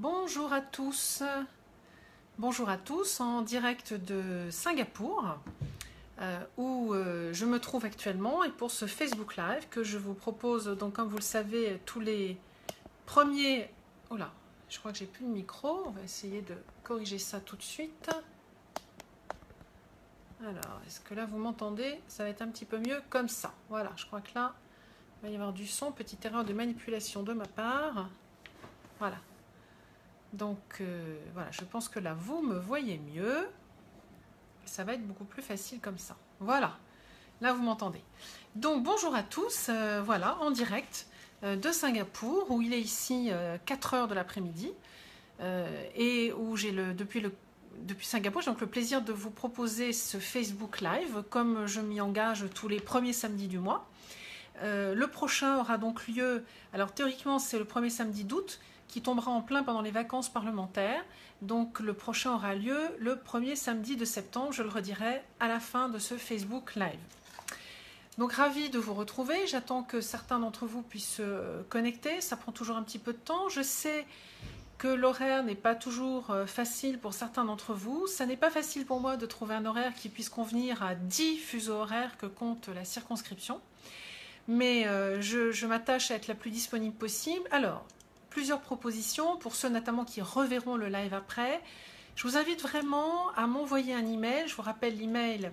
Bonjour à tous. Bonjour à tous en direct de Singapour euh, où euh, je me trouve actuellement et pour ce Facebook Live que je vous propose donc comme vous le savez tous les premiers... Oh là, je crois que j'ai plus de micro, on va essayer de corriger ça tout de suite. Alors, est-ce que là vous m'entendez? Ça va être un petit peu mieux comme ça. Voilà, je crois que là, il va y avoir du son, petite erreur de manipulation de ma part. Voilà. Donc, euh, voilà, je pense que là, vous me voyez mieux. Ça va être beaucoup plus facile comme ça. Voilà, là, vous m'entendez. Donc, bonjour à tous. Euh, voilà, en direct euh, de Singapour, où il est ici 4 heures de l'après-midi. et où j'ai le, depuis le depuis Singapour, j'ai donc le plaisir de vous proposer ce Facebook Live, comme je m'y engage tous les premiers samedis du mois. le prochain aura donc lieu, alors théoriquement c'est le premier samedi d'août, qui tombera en plein pendant les vacances parlementaires. Donc le prochain aura lieu le premier samedi de septembre, je le redirai à la fin de ce Facebook Live. Donc ravi de vous retrouver, j'attends que certains d'entre vous puissent se connecter, ça prend toujours un petit peu de temps. Je sais que l'horaire n'est pas toujours euh, facile pour certains d'entre vous. Ça n'est pas facile pour moi de trouver un horaire qui puisse convenir à 10 fuseaux horaires que compte la circonscription. Mais euh, je, je m'attache à être la plus disponible possible. Alors, plusieurs propositions pour ceux notamment qui reverront le live après. Je vous invite vraiment à m'envoyer un email. Je vous rappelle l'email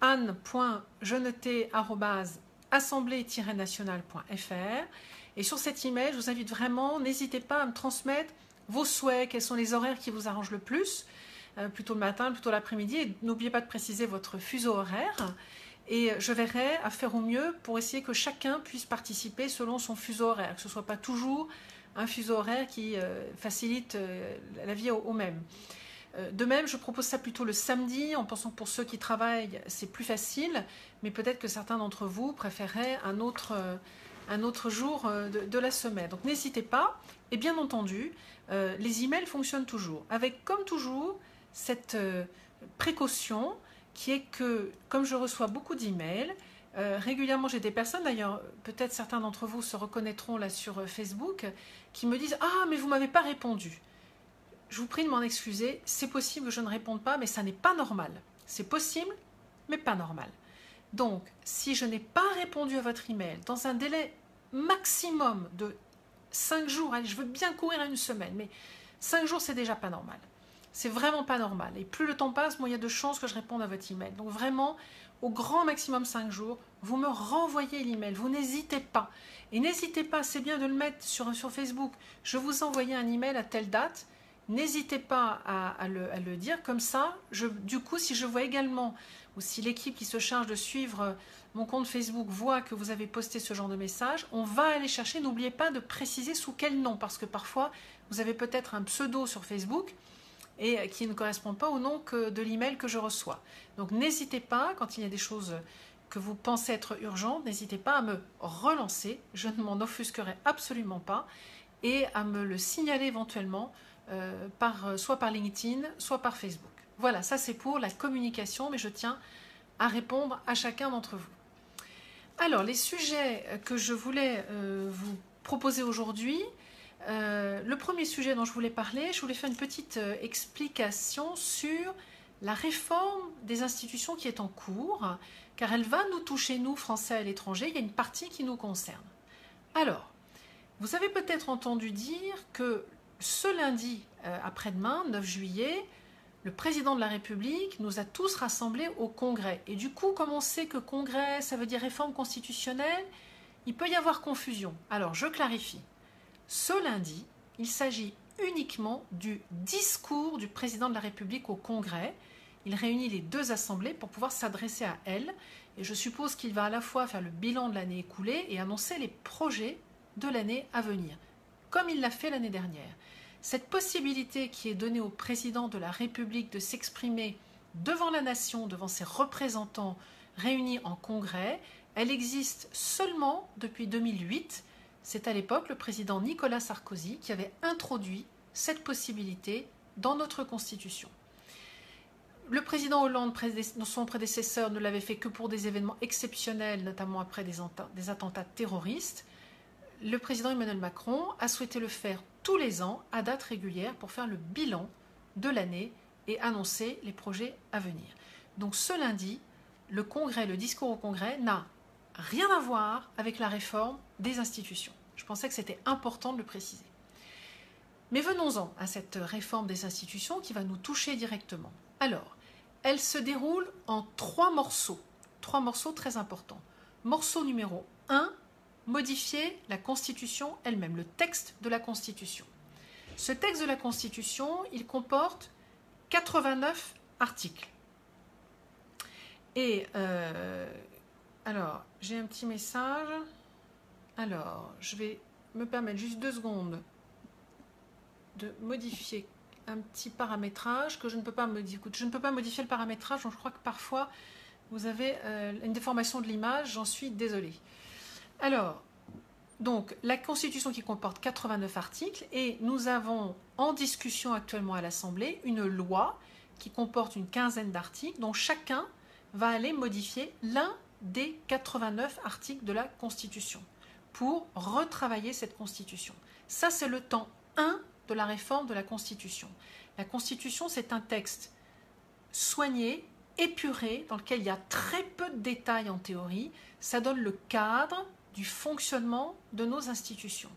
anne.geneté.assemblée-nationale.fr et sur cet email, je vous invite vraiment, n'hésitez pas à me transmettre vos souhaits, quels sont les horaires qui vous arrangent le plus, euh, plutôt le matin, plutôt l'après-midi, et n'oubliez pas de préciser votre fuseau horaire. Et je verrai à faire au mieux pour essayer que chacun puisse participer selon son fuseau horaire, que ce ne soit pas toujours un fuseau horaire qui euh, facilite euh, la vie au, même. Euh, de même, je propose ça plutôt le samedi, en pensant que pour ceux qui travaillent, c'est plus facile, mais peut-être que certains d'entre vous préféreraient un autre, un autre jour de, de, la semaine. Donc n'hésitez pas, et bien entendu, les emails fonctionnent toujours, avec comme toujours cette précaution qui est que, comme je reçois beaucoup d'emails, euh, régulièrement, j'ai des personnes, d'ailleurs, peut-être certains d'entre vous se reconnaîtront là sur euh, Facebook, qui me disent Ah, mais vous m'avez pas répondu. Je vous prie de m'en excuser, c'est possible que je ne réponde pas, mais ça n'est pas normal. C'est possible, mais pas normal. Donc, si je n'ai pas répondu à votre email dans un délai maximum de 5 jours, allez, je veux bien courir à une semaine, mais 5 jours, c'est déjà pas normal. C'est vraiment pas normal. Et plus le temps passe, moins il y a de chances que je réponde à votre email. Donc vraiment, au grand maximum 5 jours, vous me renvoyez l'email, vous n'hésitez pas. Et n'hésitez pas, c'est bien de le mettre sur, sur Facebook, je vous envoyais un email à telle date, n'hésitez pas à, le, dire, comme ça, je, du coup, si je vois également, ou si l'équipe qui se charge de suivre mon compte Facebook voit que vous avez posté ce genre de message, on va aller chercher, n'oubliez pas de préciser sous quel nom, parce que parfois, vous avez peut-être un pseudo sur Facebook, et qui ne correspond pas au nom que de l'email que je reçois. Donc n'hésitez pas, quand il y a des choses que vous pensez être urgentes, n'hésitez pas à me relancer, je ne m'en offusquerai absolument pas, et à me le signaler éventuellement, euh, par, soit par LinkedIn, soit par Facebook. Voilà, ça c'est pour la communication, mais je tiens à répondre à chacun d'entre vous. Alors, les sujets que je voulais euh, vous proposer aujourd'hui, euh, le premier sujet dont je voulais parler, je voulais faire une petite explication sur la réforme des institutions qui est en cours, car elle va nous toucher, nous, Français à l'étranger, il y a une partie qui nous concerne. Alors, vous avez peut-être entendu dire que ce lundi euh, après-demain, 9 juillet, le président de la République nous a tous rassemblés au Congrès. Et du coup, comme on sait que Congrès, ça veut dire réforme constitutionnelle, il peut y avoir confusion. Alors, je clarifie. Ce lundi, il s'agit uniquement du discours du président de la République au Congrès il réunit les deux assemblées pour pouvoir s'adresser à elles. Et je suppose qu'il va à la fois faire le bilan de l'année écoulée et annoncer les projets de l'année à venir, comme il l'a fait l'année dernière. Cette possibilité qui est donnée au président de la République de s'exprimer devant la nation, devant ses représentants réunis en congrès, elle existe seulement depuis 2008. C'est à l'époque le président Nicolas Sarkozy qui avait introduit cette possibilité dans notre Constitution le président Hollande, son prédécesseur, ne l'avait fait que pour des événements exceptionnels, notamment après des, attentats terroristes. Le président Emmanuel Macron a souhaité le faire tous les ans à date régulière pour faire le bilan de l'année et annoncer les projets à venir. Donc ce lundi, le congrès, le discours au congrès n'a rien à voir avec la réforme des institutions. Je pensais que c'était important de le préciser. Mais venons-en à cette réforme des institutions qui va nous toucher directement. Alors, elle se déroule en trois morceaux, trois morceaux très importants. Morceau numéro 1, modifier la Constitution elle-même, le texte de la Constitution. Ce texte de la Constitution, il comporte 89 articles. Et euh, alors, j'ai un petit message. Alors, je vais me permettre juste deux secondes de modifier un petit paramétrage que je ne peux pas modifier. Je ne peux pas modifier le paramétrage, donc je crois que parfois vous avez euh, une déformation de l'image, j'en suis désolée. Alors, donc, la Constitution qui comporte 89 articles et nous avons en discussion actuellement à l'Assemblée une loi qui comporte une quinzaine d'articles dont chacun va aller modifier l'un des 89 articles de la Constitution pour retravailler cette Constitution. Ça, c'est le temps 1 de la réforme de la Constitution. La Constitution, c'est un texte soigné, épuré, dans lequel il y a très peu de détails en théorie. Ça donne le cadre du fonctionnement de nos institutions.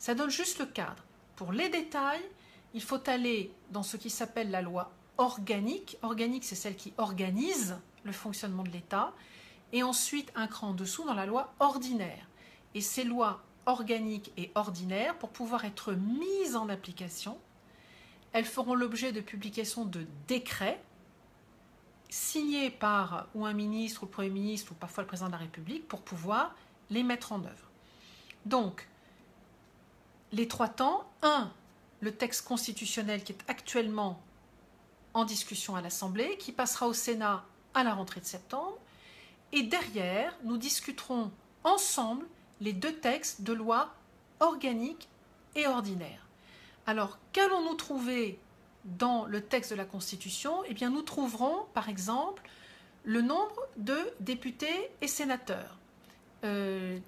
Ça donne juste le cadre. Pour les détails, il faut aller dans ce qui s'appelle la loi organique. Organique, c'est celle qui organise le fonctionnement de l'État. Et ensuite, un cran en dessous dans la loi ordinaire. Et ces lois organiques et ordinaires, pour pouvoir être mises en application, elles feront l'objet de publications de décrets signés par ou un ministre ou le Premier ministre ou parfois le Président de la République pour pouvoir les mettre en œuvre. Donc, les trois temps, un, le texte constitutionnel qui est actuellement en discussion à l'Assemblée, qui passera au Sénat à la rentrée de septembre, et derrière, nous discuterons ensemble les deux textes de loi organique et ordinaire. Alors, qu'allons-nous trouver dans le texte de la Constitution? Eh bien, nous trouverons, par exemple, le nombre de députés et sénateurs. Euh,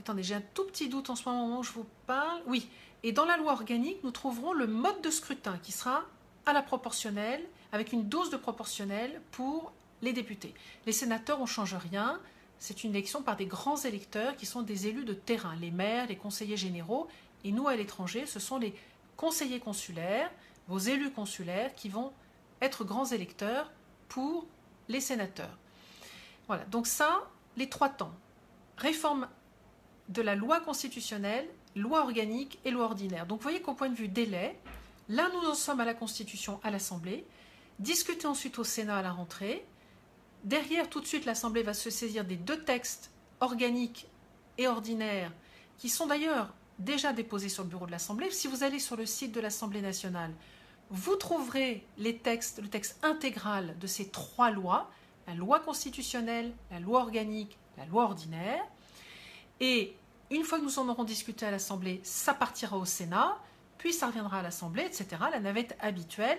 attendez, j'ai un tout petit doute en ce moment où je vous parle. Oui, et dans la loi organique, nous trouverons le mode de scrutin qui sera à la proportionnelle, avec une dose de proportionnelle pour les députés. Les sénateurs, on ne change rien. C'est une élection par des grands électeurs qui sont des élus de terrain, les maires, les conseillers généraux. Et nous, à l'étranger, ce sont les conseillers consulaires, vos élus consulaires, qui vont être grands électeurs pour les sénateurs. Voilà, donc ça, les trois temps. Réforme de la loi constitutionnelle, loi organique et loi ordinaire. Donc vous voyez qu'au point de vue délai, là nous en sommes à la Constitution à l'Assemblée, discuter ensuite au Sénat à la rentrée, Derrière, tout de suite, l'Assemblée va se saisir des deux textes organiques et ordinaires, qui sont d'ailleurs déjà déposés sur le bureau de l'Assemblée. Si vous allez sur le site de l'Assemblée nationale, vous trouverez le texte intégral de ces trois lois, la loi constitutionnelle, la loi organique, la loi ordinaire. Et une fois que nous en aurons discuté à l'Assemblée, ça partira au Sénat, puis ça reviendra à l'Assemblée, etc., la navette habituelle.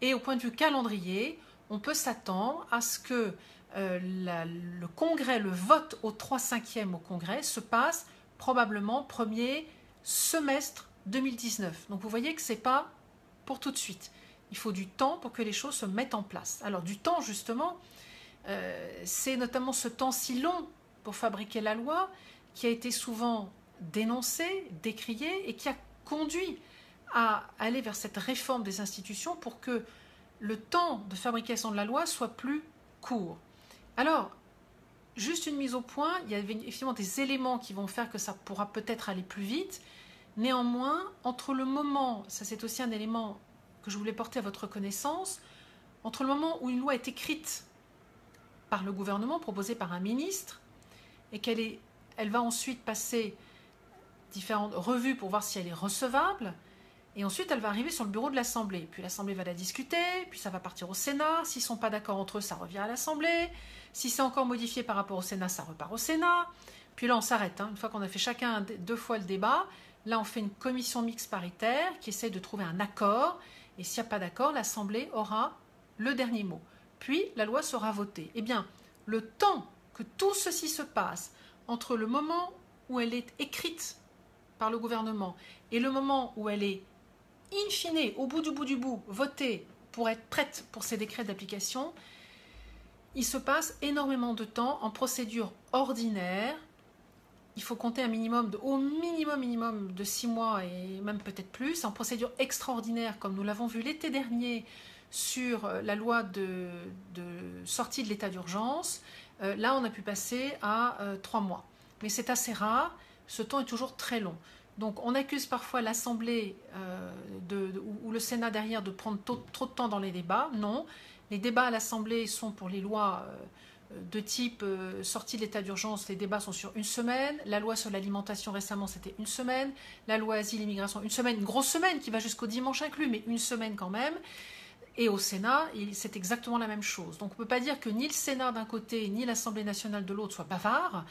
Et au point de vue calendrier, on peut s'attendre à ce que euh, le congrès, le vote au 3 5e au congrès se passe probablement premier semestre 2019. Donc vous voyez que ce n'est pas pour tout de suite. Il faut du temps pour que les choses se mettent en place. Alors du temps justement, euh, c'est notamment ce temps si long pour fabriquer la loi qui a été souvent dénoncé, décrié et qui a conduit à aller vers cette réforme des institutions pour que le temps de fabrication de la loi soit plus court. Alors, juste une mise au point, il y a effectivement des éléments qui vont faire que ça pourra peut-être aller plus vite. Néanmoins, entre le moment, ça c'est aussi un élément que je voulais porter à votre connaissance, entre le moment où une loi est écrite par le gouvernement, proposée par un ministre, et qu'elle elle va ensuite passer différentes revues pour voir si elle est recevable, et ensuite, elle va arriver sur le bureau de l'Assemblée. Puis l'Assemblée va la discuter, puis ça va partir au Sénat. S'ils ne sont pas d'accord entre eux, ça revient à l'Assemblée. Si c'est encore modifié par rapport au Sénat, ça repart au Sénat. Puis là, on s'arrête. Hein. Une fois qu'on a fait chacun deux fois le débat, là, on fait une commission mixte paritaire qui essaie de trouver un accord. Et s'il n'y a pas d'accord, l'Assemblée aura le dernier mot. Puis, la loi sera votée. Eh bien, le temps que tout ceci se passe entre le moment où elle est écrite par le gouvernement et le moment où elle est in fine, au bout du bout du bout, votée pour être prête pour ces décrets d'application, il se passe énormément de temps en procédure ordinaire. Il faut compter un minimum au minimum, minimum de six mois et même peut-être plus. En procédure extraordinaire, comme nous l'avons vu l'été dernier sur euh, la loi de, sortie de l'état d'urgence, euh, là on a pu passer à euh, trois mois. Mais c'est assez rare, ce temps est toujours très long. Donc on accuse parfois l'Assemblée ou, le Sénat derrière de prendre trop de temps dans les débats. Non, les débats à l'Assemblée sont pour les lois de type sortie de l'état d'urgence, les débats sont sur une semaine. La loi sur l'alimentation récemment, c'était une semaine. La loi asile-immigration, une semaine, une grosse semaine qui va jusqu'au dimanche inclus, mais une semaine quand même. Et au Sénat, c'est exactement la même chose. Donc on ne peut pas dire que ni le Sénat d'un côté, ni l'Assemblée nationale de l'autre soient bavards.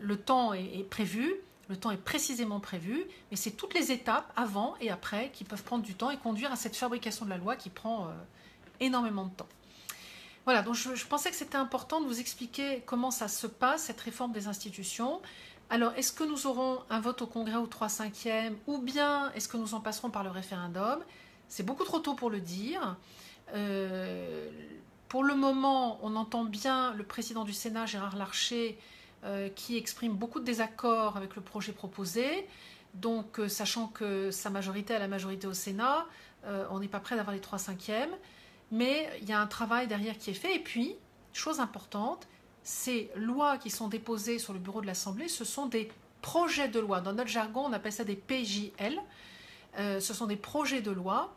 Le temps est, prévu, le temps est précisément prévu, mais c'est toutes les étapes avant et après qui peuvent prendre du temps et conduire à cette fabrication de la loi qui prend euh, énormément de temps. Voilà, donc je, pensais que c'était important de vous expliquer comment ça se passe, cette réforme des institutions. Alors, est-ce que nous aurons un vote au Congrès au 3 5e ou bien est-ce que nous en passerons par le référendum? C'est beaucoup trop tôt pour le dire. Euh, pour le moment, on entend bien le président du Sénat, Gérard Larcher, euh, qui exprime beaucoup de désaccords avec le projet proposé. Donc, euh, sachant que sa majorité a la majorité au Sénat, on n'est pas prêt d'avoir les 3 cinquièmes. Mais il y a un travail derrière qui est fait. Et puis, chose importante, ces lois qui sont déposées sur le bureau de l'Assemblée, ce sont des projets de loi. Dans notre jargon, on appelle ça des PJL. ce sont des projets de loi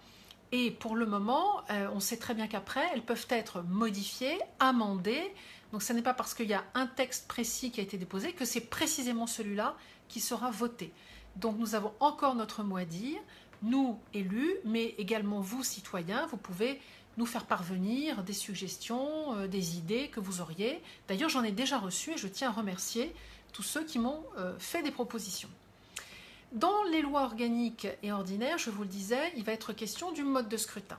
et pour le moment, euh, on sait très bien qu'après, elles peuvent être modifiées, amendées. Donc ce n'est pas parce qu'il y a un texte précis qui a été déposé que c'est précisément celui-là qui sera voté. Donc nous avons encore notre mot à dire, nous élus, mais également vous citoyens, vous pouvez nous faire parvenir des suggestions, euh, des idées que vous auriez. D'ailleurs, j'en ai déjà reçu et je tiens à remercier tous ceux qui m'ont euh, fait des propositions. Dans les lois organiques et ordinaires, je vous le disais, il va être question du mode de scrutin.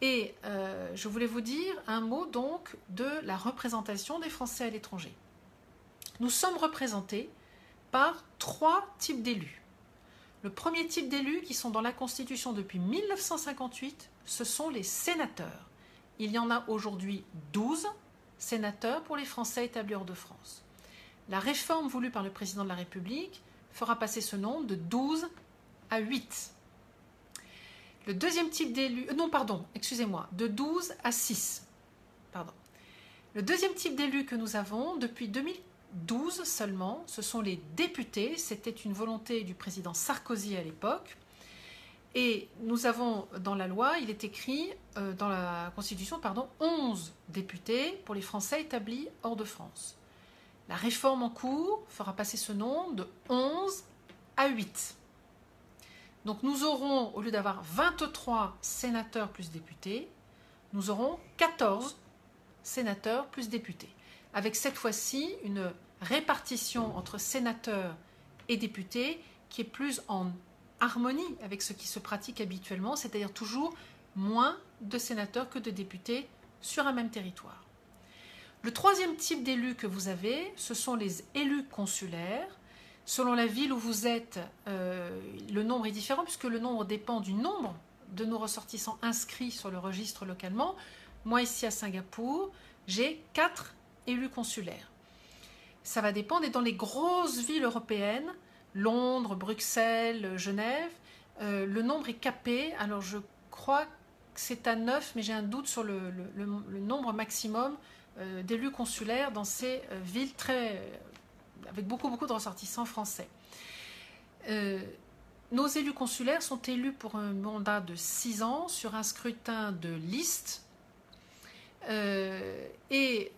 Et euh, je voulais vous dire un mot donc de la représentation des Français à l'étranger. Nous sommes représentés par trois types d'élus. Le premier type d'élus qui sont dans la Constitution depuis 1958, ce sont les sénateurs. Il y en a aujourd'hui 12 sénateurs pour les Français établis hors de France. La réforme voulue par le président de la République fera passer ce nombre de 12 à 8. Le deuxième type d'élus, euh, non pardon, excusez-moi, de 12 à 6. Pardon. Le deuxième type d'élus que nous avons depuis 2012 seulement, ce sont les députés. C'était une volonté du président Sarkozy à l'époque. Et nous avons dans la loi, il est écrit euh, dans la Constitution, pardon, 11 députés pour les Français établis hors de France. La réforme en cours fera passer ce nombre de 11 à 8. Donc nous aurons, au lieu d'avoir 23 sénateurs plus députés, nous aurons 14 sénateurs plus députés. Avec cette fois-ci une répartition entre sénateurs et députés qui est plus en harmonie avec ce qui se pratique habituellement, c'est-à-dire toujours moins de sénateurs que de députés sur un même territoire. Le troisième type d'élus que vous avez, ce sont les élus consulaires. Selon la ville où vous êtes, euh, le nombre est différent puisque le nombre dépend du nombre de nos ressortissants inscrits sur le registre localement. Moi, ici à Singapour, j'ai quatre élus consulaires. Ça va dépendre. Et dans les grosses villes européennes, Londres, Bruxelles, Genève, euh, le nombre est capé. Alors, je crois que c'est à 9, mais j'ai un doute sur le nombre maximum euh, d'élus consulaires dans ces villes très, avec beaucoup, beaucoup de ressortissants français. Euh, nos élus consulaires sont élus pour un mandat de 6 ans sur un scrutin de liste. et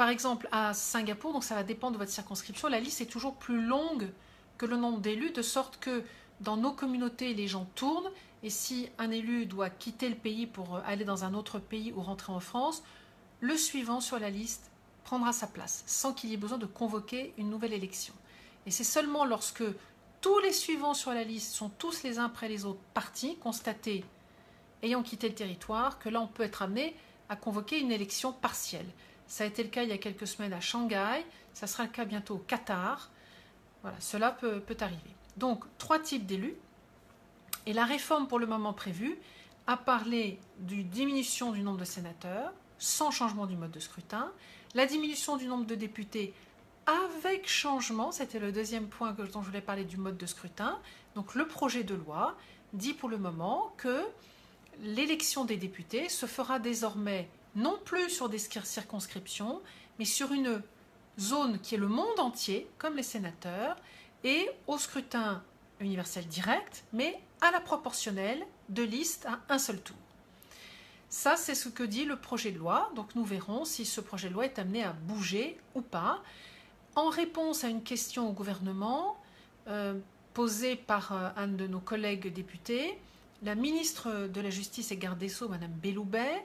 par exemple, à Singapour, donc ça va dépendre de votre circonscription, la liste est toujours plus longue que le nombre d'élus, de sorte que dans nos communautés, les gens tournent et si un élu doit quitter le pays pour euh, aller dans un autre pays ou rentrer en France, le suivant sur la liste prendra sa place, sans qu'il y ait besoin de convoquer une nouvelle élection. Et c'est seulement lorsque tous les suivants sur la liste sont tous les uns après les autres partis, constatés, ayant quitté le territoire, que là on peut être amené à convoquer une élection partielle. Ça a été le cas il y a quelques semaines à Shanghai. Ça sera le cas bientôt au Qatar. Voilà, cela peut, peut arriver. Donc, trois types d'élus. Et la réforme pour le moment prévue a parlé du diminution du nombre de sénateurs sans changement du mode de scrutin, la diminution du nombre de députés avec changement, c'était le deuxième point dont je voulais parler du mode de scrutin. Donc le projet de loi dit pour le moment que l'élection des députés se fera désormais non plus sur des circonscriptions, mais sur une zone qui est le monde entier, comme les sénateurs, et au scrutin universel direct, mais à la proportionnelle de liste à un seul tour. Ça, c'est ce que dit le projet de loi. Donc nous verrons si ce projet de loi est amené à bouger ou pas. En réponse à une question au gouvernement euh, posée par euh, un de nos collègues députés, la ministre de la Justice et garde des Sceaux, Mme Belloubet,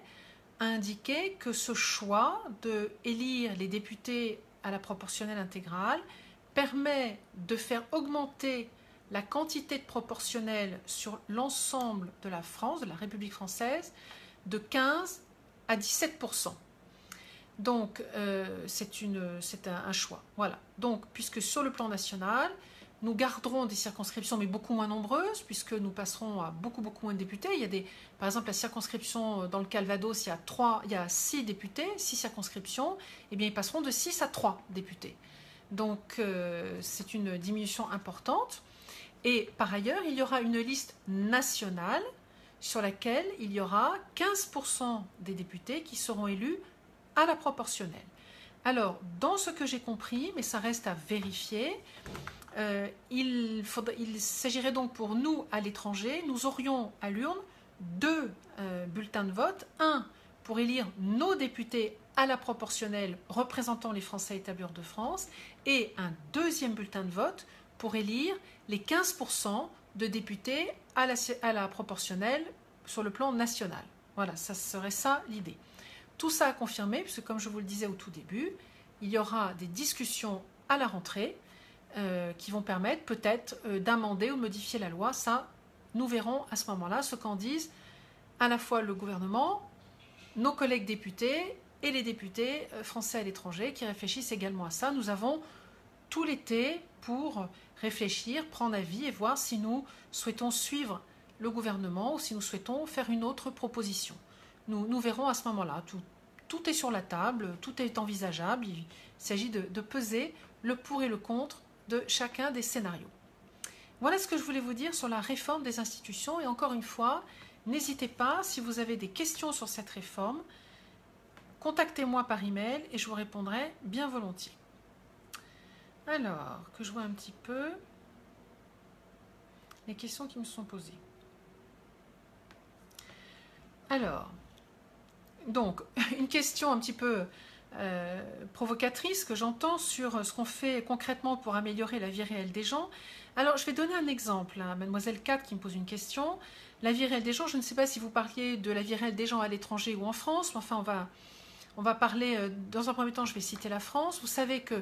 a indiqué que ce choix de élire les députés à la proportionnelle intégrale permet de faire augmenter la quantité de proportionnelle sur l'ensemble de la France, de la République française, de 15 à 17% Donc, euh, c'est un, choix. Voilà. Donc, puisque sur le plan national, nous garderons des circonscriptions, mais beaucoup moins nombreuses, puisque nous passerons à beaucoup, beaucoup moins de députés. Il y a des, par exemple, la circonscription euh, dans le Calvados, il y a, trois, il y a six députés, six circonscriptions. Eh bien, ils passeront de 6 à 3 députés. Donc, euh, c'est une diminution importante. Et par ailleurs, il y aura une liste nationale sur laquelle il y aura 15% des députés qui seront élus à la proportionnelle. Alors, dans ce que j'ai compris, mais ça reste à vérifier, euh, il, s'agirait donc pour nous à l'étranger, nous aurions à l'urne deux euh, bulletins de vote, un pour élire nos députés à la proportionnelle représentant les Français établis de France, et un deuxième bulletin de vote pour élire les 15% de députés à la, proportionnelle sur le plan national. Voilà, ça serait ça l'idée. Tout ça à confirmer, puisque comme je vous le disais au tout début, il y aura des discussions à la rentrée euh, qui vont permettre peut-être euh, d'amender ou modifier la loi. Ça, nous verrons à ce moment-là ce qu'en disent à la fois le gouvernement, nos collègues députés et les députés euh, français à l'étranger qui réfléchissent également à ça. Nous avons tout l'été pour réfléchir, prendre avis et voir si nous souhaitons suivre le gouvernement ou si nous souhaitons faire une autre proposition. Nous, verrons à ce moment-là. Tout, tout, est sur la table, tout est envisageable. Il s'agit de, de peser le pour et le contre de chacun des scénarios. Voilà ce que je voulais vous dire sur la réforme des institutions. Et encore une fois, n'hésitez pas, si vous avez des questions sur cette réforme, contactez-moi par email et je vous répondrai bien volontiers. Alors, que je vois un petit peu les questions qui me sont posées. Alors, donc, une question un petit peu euh, provocatrice que j'entends sur ce qu'on fait concrètement pour améliorer la vie réelle des gens. Alors, je vais donner un exemple à Mademoiselle Kat qui me pose une question. La vie réelle des gens, je ne sais pas si vous parliez de la vie réelle des gens à l'étranger ou en France, mais enfin, on va, on va parler, euh, dans un premier temps, je vais citer la France. Vous savez que euh,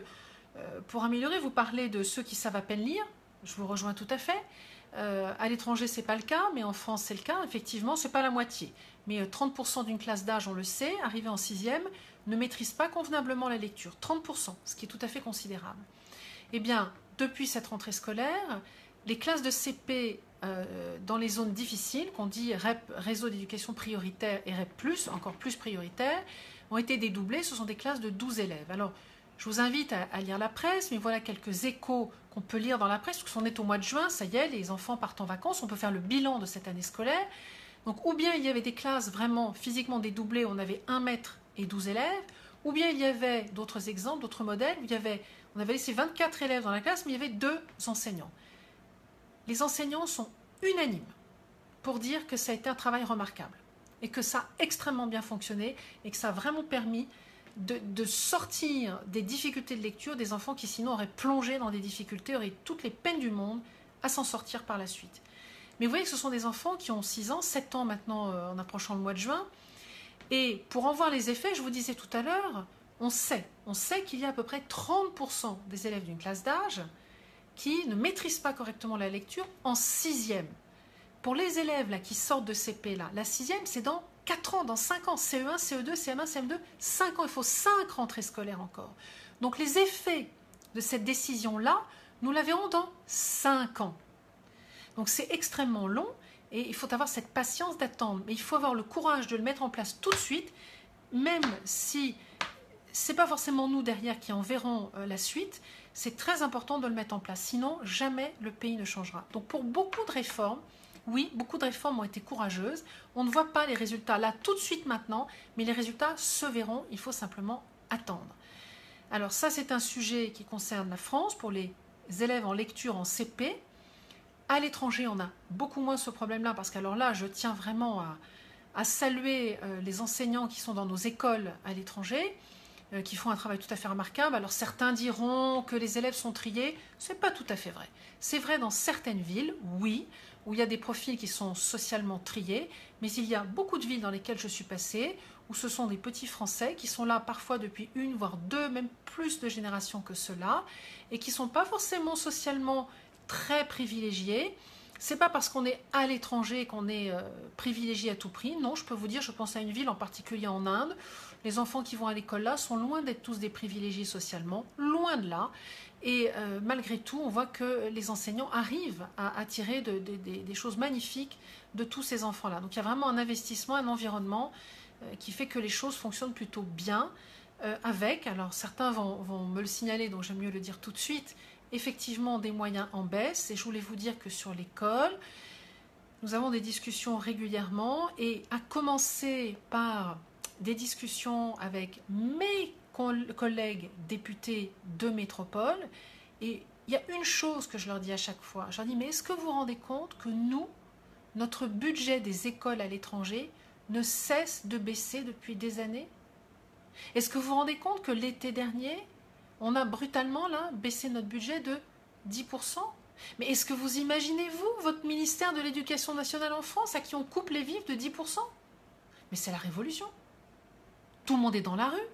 pour améliorer, vous parlez de ceux qui savent à peine lire. Je vous rejoins tout à fait. Euh, à l'étranger, c'est pas le cas, mais en France, c'est le cas. Effectivement, c'est pas la moitié. Mais 30% euh, d'une classe d'âge, on le sait, arrivée en sixième, ne maîtrise pas convenablement la lecture. 30%, ce qui est tout à fait considérable. Eh bien, depuis cette rentrée scolaire, les classes de CP dans les zones difficiles, qu'on dit REP, réseau d'éducation prioritaire, et REP, encore plus prioritaire, ont été dédoublées. Ce sont des classes de 12 élèves. Alors, je vous invite à, lire la presse, mais voilà quelques échos qu'on peut lire dans la presse, parce qu'on est au mois de juin, ça y est, les enfants partent en vacances, on peut faire le bilan de cette année scolaire. Donc, ou bien il y avait des classes vraiment physiquement dédoublées, on avait un maître et 12 élèves, ou bien il y avait d'autres exemples, d'autres modèles, où il y avait, on avait laissé 24 élèves dans la classe, mais il y avait deux enseignants. Les enseignants sont unanimes pour dire que ça a été un travail remarquable et que ça a extrêmement bien fonctionné et que ça a vraiment permis de, sortir des difficultés de lecture des enfants qui sinon auraient plongé dans des difficultés, auraient toutes les peines du monde à s'en sortir par la suite. Mais vous voyez que ce sont des enfants qui ont 6 ans, 7 ans maintenant euh, en approchant le mois de juin. Et pour en voir les effets, je vous disais tout à l'heure, on sait, on sait qu'il y a à peu près 30% des élèves d'une classe d'âge qui ne maîtrisent pas correctement la lecture en sixième. Pour les élèves là, qui sortent de CP, là, la sixième, c'est dans 4 ans, dans 5 ans, CE1, CE2, CM1, CM2, 5 ans, il faut 5 rentrées scolaires encore. Donc les effets de cette décision-là, nous la verrons dans 5 ans. Donc c'est extrêmement long et il faut avoir cette patience d'attendre. Mais il faut avoir le courage de le mettre en place tout de suite, même si ce n'est pas forcément nous derrière qui en verrons euh, la suite. C'est très important de le mettre en place. Sinon, jamais le pays ne changera. Donc pour beaucoup de réformes, oui, beaucoup de réformes ont été courageuses. On ne voit pas les résultats là tout de suite maintenant, mais les résultats se verront. Il faut simplement attendre. Alors ça, c'est un sujet qui concerne la France pour les élèves en lecture en CP. À l'étranger, on a beaucoup moins ce problème-là, parce qu'alors là, je tiens vraiment à, saluer euh, les enseignants qui sont dans nos écoles à l'étranger, euh, qui font un travail tout à fait remarquable. Alors certains diront que les élèves sont triés, ce n'est pas tout à fait vrai. C'est vrai dans certaines villes, oui, où il y a des profils qui sont socialement triés, mais il y a beaucoup de villes dans lesquelles je suis passée, où ce sont des petits Français qui sont là parfois depuis une, voire deux, même plus de générations que cela, et qui ne sont pas forcément socialement très privilégiés. C'est pas parce qu'on est à l'étranger qu'on est euh, privilégié à tout prix. Non, je peux vous dire, je pense à une ville en particulier en Inde. Les enfants qui vont à l'école là sont loin d'être tous des privilégiés socialement, loin de là. Et euh, malgré tout, on voit que les enseignants arrivent à, attirer des choses magnifiques de tous ces enfants-là. Donc il y a vraiment un investissement, un environnement euh, qui fait que les choses fonctionnent plutôt bien avec, alors certains vont, vont me le signaler, donc j'aime mieux le dire tout de suite, effectivement des moyens en baisse. Et je voulais vous dire que sur l'école, nous avons des discussions régulièrement et à commencer par des discussions avec mes collègues députés de métropole. Et il y a une chose que je leur dis à chaque fois. Je leur dis, mais est-ce que vous vous rendez compte que nous, notre budget des écoles à l'étranger ne cesse de baisser depuis des années? Est-ce que vous vous rendez compte que l'été dernier, on a brutalement là baissé notre budget de 10%. Mais est-ce que vous imaginez, vous, votre ministère de l'Éducation nationale en France, à qui on coupe les vifs de 10% Mais c'est la révolution. Tout le monde est dans la rue.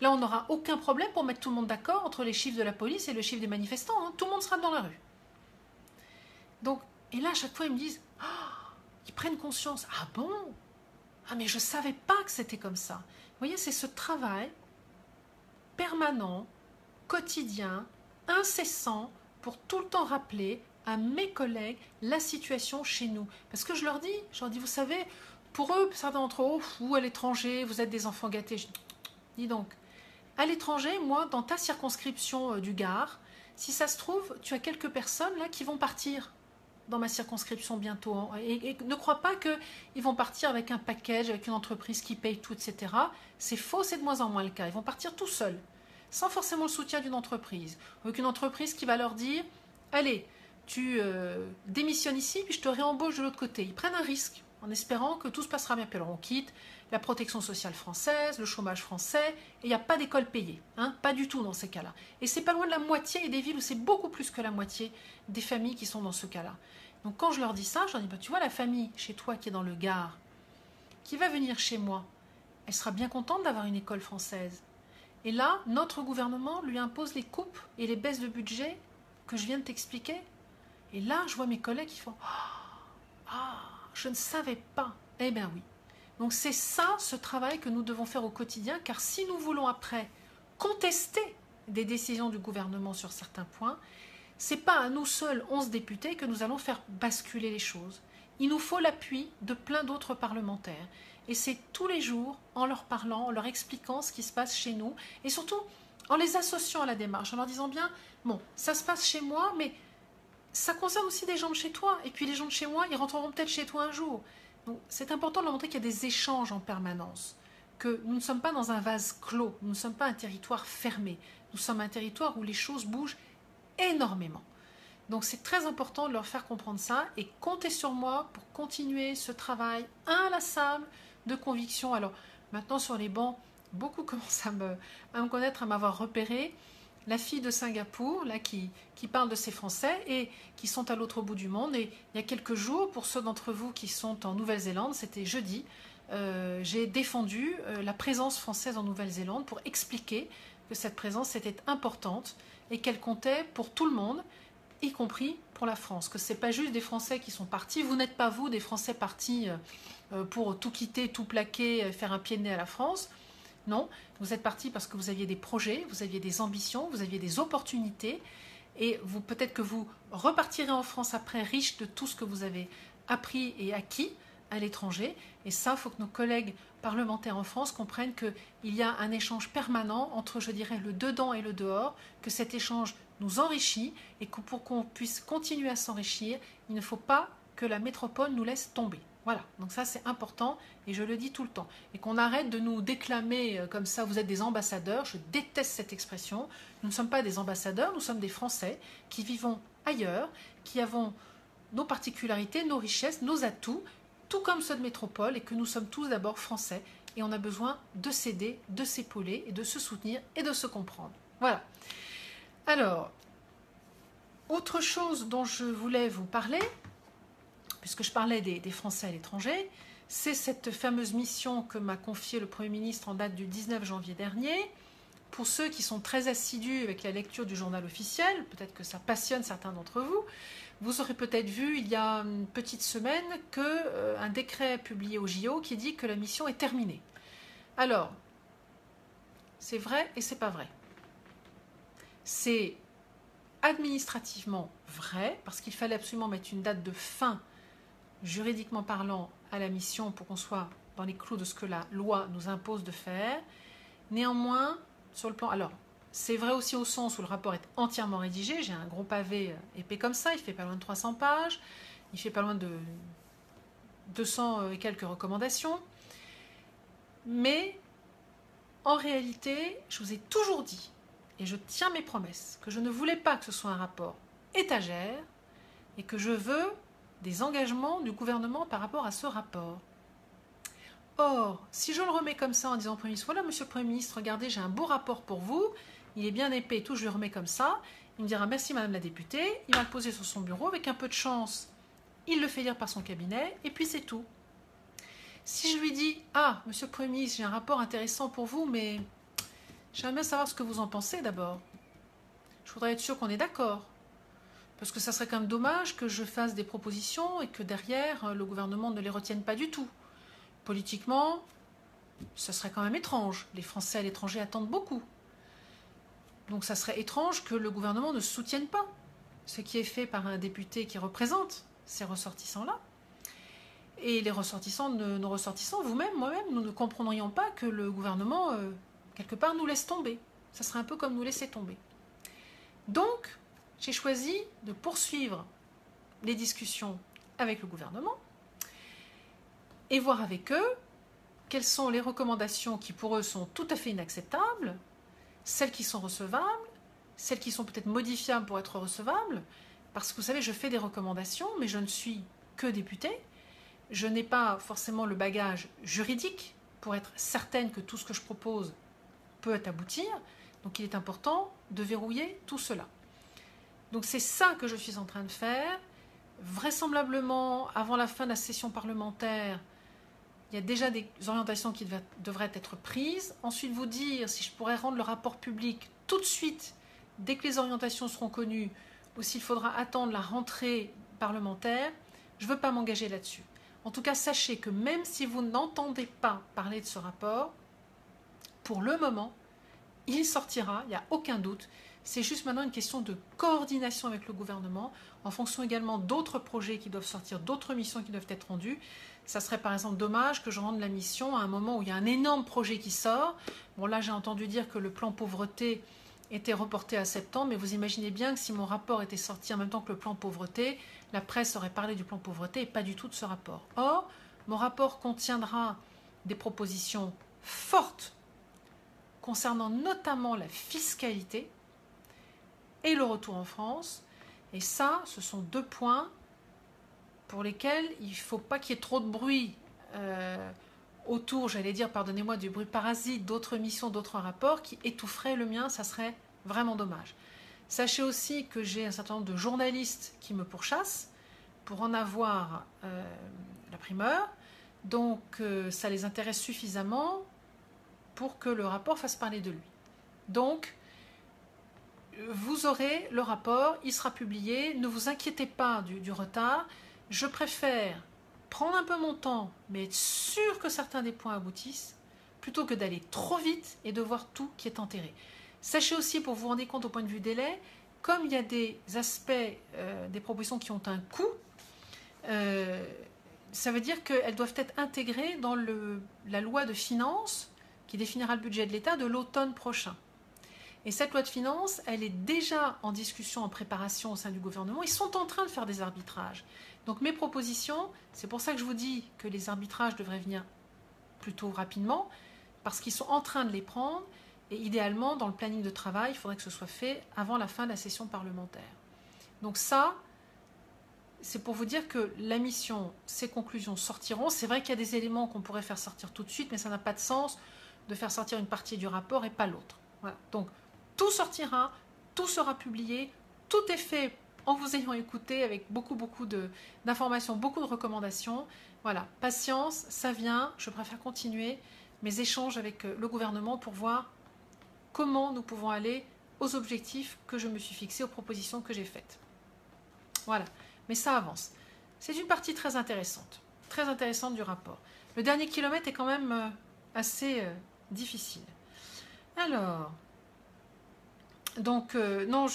Là, on n'aura aucun problème pour mettre tout le monde d'accord entre les chiffres de la police et le chiffre des manifestants. Hein. Tout le monde sera dans la rue. Donc, et là, à chaque fois, ils me disent, ah, ils prennent conscience. Ah bon? Ah mais je ne savais pas que c'était comme ça. Vous voyez, c'est ce travail permanent, quotidien, incessant, pour tout le temps rappeler à mes collègues la situation chez nous. Parce que je leur dis, je leur dis, vous savez, pour eux, certains d'entre eux, ou à l'étranger, vous êtes des enfants gâtés. dis donc, à l'étranger, moi, dans ta circonscription euh, du Gard, si ça se trouve, tu as quelques personnes là qui vont partir dans ma circonscription bientôt. Hein. Et, ne crois pas qu'ils vont partir avec un package, avec une entreprise qui paye tout, etc. C'est faux, c'est de moins en moins le cas. Ils vont partir tout seuls, sans forcément le soutien d'une entreprise. Avec une entreprise qui va leur dire Allez, tu euh, démissionnes ici, puis je te réembauche de l'autre côté. Ils prennent un risque en espérant que tout se passera bien. Puis alors on quitte la protection sociale française, le chômage français, et il n'y a pas d'école payée. Hein, pas du tout dans ces cas-là. Et c'est pas loin de la moitié des villes où c'est beaucoup plus que la moitié des familles qui sont dans ce cas-là. Donc quand je leur dis ça, je leur dis, bah, tu vois la famille chez toi qui est dans le Gard, qui va venir chez moi, elle sera bien contente d'avoir une école française. Et là, notre gouvernement lui impose les coupes et les baisses de budget que je viens de t'expliquer. Et là, je vois mes collègues qui font Ah, je ne savais pas. Eh bien oui. Donc c'est ça, ce travail que nous devons faire au quotidien, car si nous voulons après contester des décisions du gouvernement sur certains points, c'est pas à nous seuls, 11 députés, que nous allons faire basculer les choses. Il nous faut l'appui de plein d'autres parlementaires. Et c'est tous les jours, en leur parlant, en leur expliquant ce qui se passe chez nous, et surtout en les associant à la démarche, en leur disant bien, bon, ça se passe chez moi, mais ça concerne aussi des gens de chez toi. Et puis les gens de chez moi, ils rentreront peut-être chez toi un jour. Donc c'est important de leur montrer qu'il y a des échanges en permanence, que nous ne sommes pas dans un vase clos, nous ne sommes pas un territoire fermé, nous sommes un territoire où les choses bougent énormément. Donc c'est très important de leur faire comprendre ça et compter sur moi pour continuer ce travail inlassable de conviction. Alors maintenant sur les bancs, beaucoup commencent à me, à me connaître, à m'avoir repéré. La fille de Singapour, là, qui, qui parle de ces Français et qui sont à l'autre bout du monde. Et il y a quelques jours, pour ceux d'entre vous qui sont en Nouvelle-Zélande, c'était jeudi, euh, j'ai défendu euh, la présence française en Nouvelle-Zélande pour expliquer que cette présence était importante et qu'elle comptait pour tout le monde, y compris pour la France, que ce n'est pas juste des Français qui sont partis, vous n'êtes pas vous des Français partis pour tout quitter, tout plaquer, faire un pied de nez à la France. Non, vous êtes partis parce que vous aviez des projets, vous aviez des ambitions, vous aviez des opportunités, et vous peut-être que vous repartirez en France après riche de tout ce que vous avez appris et acquis à l'étranger. Et ça, il faut que nos collègues parlementaires en France comprennent qu'il y a un échange permanent entre, je dirais, le dedans et le dehors, que cet échange nous enrichit et que pour qu'on puisse continuer à s'enrichir, il ne faut pas que la métropole nous laisse tomber. Voilà, donc ça c'est important et je le dis tout le temps. Et qu'on arrête de nous déclamer euh, comme ça, vous êtes des ambassadeurs, je déteste cette expression. Nous ne sommes pas des ambassadeurs, nous sommes des Français qui vivons ailleurs, qui avons nos particularités, nos richesses, nos atouts, tout comme ceux de métropole et que nous sommes tous d'abord Français et on a besoin de s'aider, de s'épauler et de se soutenir et de se comprendre. Voilà. Alors, autre chose dont je voulais vous parler, puisque je parlais des, Français à l'étranger, c'est cette fameuse mission que m'a confiée le Premier ministre en date du 19 janvier dernier. Pour ceux qui sont très assidus avec la lecture du journal officiel, peut-être que ça passionne certains d'entre vous, vous aurez peut-être vu il y a une petite semaine que euh, un décret publié au JO qui dit que la mission est terminée. Alors, c'est vrai et c'est pas vrai. C'est administrativement vrai parce qu'il fallait absolument mettre une date de fin juridiquement parlant, à la mission pour qu'on soit dans les clous de ce que la loi nous impose de faire. Néanmoins, sur le plan... Alors, c'est vrai aussi au sens où le rapport est entièrement rédigé. J'ai un gros pavé euh, épais comme ça, il fait pas loin de 300 pages, il fait pas loin de 200 euh, et quelques recommandations. Mais en réalité, je vous ai toujours dit, et je tiens mes promesses, que je ne voulais pas que ce soit un rapport étagère et que je veux des engagements du gouvernement par rapport à ce rapport. Or, si je le remets comme ça en disant au Premier ministre, voilà Monsieur le Premier ministre, regardez, j'ai un beau rapport pour vous, il est bien épais et tout, je le remets comme ça, il me dira merci Madame la députée, il va le poser sur son bureau, avec un peu de chance, il le fait lire par son cabinet, et puis c'est tout. Si je lui dis, ah Monsieur le Premier ministre, j'ai un rapport intéressant pour vous, mais j'aimerais bien savoir ce que vous en pensez d'abord. Je voudrais être sûr qu'on est d'accord. Parce que ça serait quand même dommage que je fasse des propositions et que derrière, euh, le gouvernement ne les retienne pas du tout. Politiquement, ça serait quand même étrange. Les Français à l'étranger attendent beaucoup. Donc ça serait étrange que le gouvernement ne soutienne pas ce qui est fait par un député qui représente ces ressortissants-là. Et les ressortissants, nos ressortissants, vous-même, moi-même, nous ne comprendrions pas que le gouvernement, euh, quelque part, nous laisse tomber. Ça serait un peu comme nous laisser tomber. Donc, j'ai choisi de poursuivre les discussions avec le gouvernement et voir avec eux quelles sont les recommandations qui pour eux sont tout à fait inacceptables, celles qui sont recevables, celles qui sont peut-être modifiables pour être recevables, parce que vous savez, je fais des recommandations, mais je ne suis que député, je n'ai pas forcément le bagage juridique pour être certaine que tout ce que je propose peut aboutir, donc il est important de verrouiller tout cela. Donc c'est ça que je suis en train de faire. Vraisemblablement, avant la fin de la session parlementaire, il y a déjà des orientations qui devraient être prises. Ensuite, vous dire si je pourrais rendre le rapport public tout de suite, dès que les orientations seront connues, ou s'il faudra attendre la rentrée parlementaire, je ne veux pas m'engager là-dessus. En tout cas, sachez que même si vous n'entendez pas parler de ce rapport, pour le moment, il sortira, il n'y a aucun doute. C'est juste maintenant une question de coordination avec le gouvernement, en fonction également d'autres projets qui doivent sortir, d'autres missions qui doivent être rendues. Ça serait par exemple dommage que je rende la mission à un moment où il y a un énorme projet qui sort. Bon là j'ai entendu dire que le plan pauvreté était reporté à septembre, mais vous imaginez bien que si mon rapport était sorti en même temps que le plan pauvreté, la presse aurait parlé du plan pauvreté et pas du tout de ce rapport. Or, mon rapport contiendra des propositions fortes concernant notamment la fiscalité, et le retour en France. Et ça, ce sont deux points pour lesquels il faut pas qu'il y ait trop de bruit euh, autour, j'allais dire, pardonnez-moi, du bruit parasite, d'autres missions, d'autres rapports qui étoufferaient le mien, ça serait vraiment dommage. Sachez aussi que j'ai un certain nombre de journalistes qui me pourchassent pour en avoir euh, la primeur. Donc euh, ça les intéresse suffisamment pour que le rapport fasse parler de lui. Donc vous aurez le rapport, il sera publié, ne vous inquiétez pas du, retard. Je préfère prendre un peu mon temps, mais être sûr que certains des points aboutissent, plutôt que d'aller trop vite et de voir tout qui est enterré. Sachez aussi, pour vous rendre compte au point de vue délai, comme il y a des aspects euh, des propositions qui ont un coût, euh, ça veut dire qu'elles doivent être intégrées dans la loi de finances qui définira le budget de l'État de l'automne prochain. Et cette loi de finances, elle est déjà en discussion, en préparation au sein du gouvernement. Ils sont en train de faire des arbitrages. Donc mes propositions, c'est pour ça que je vous dis que les arbitrages devraient venir plutôt rapidement, parce qu'ils sont en train de les prendre. Et idéalement, dans le planning de travail, il faudrait que ce soit fait avant la fin de la session parlementaire. Donc ça, c'est pour vous dire que la mission, ses conclusions sortiront. C'est vrai qu'il y a des éléments qu'on pourrait faire sortir tout de suite, mais ça n'a pas de sens de faire sortir une partie du rapport et pas l'autre. Donc tout sortira, tout sera publié, tout est fait en vous ayant écouté avec beaucoup beaucoup d'informations, beaucoup de recommandations. Voilà, patience, ça vient. Je préfère continuer mes échanges avec euh, le gouvernement pour voir comment nous pouvons aller aux objectifs que je me suis fixés, aux propositions que j'ai faites. Voilà, mais ça avance. C'est une partie très intéressante, très intéressante du rapport. Le dernier kilomètre est quand même euh, assez euh, difficile. Alors, donc, euh, non,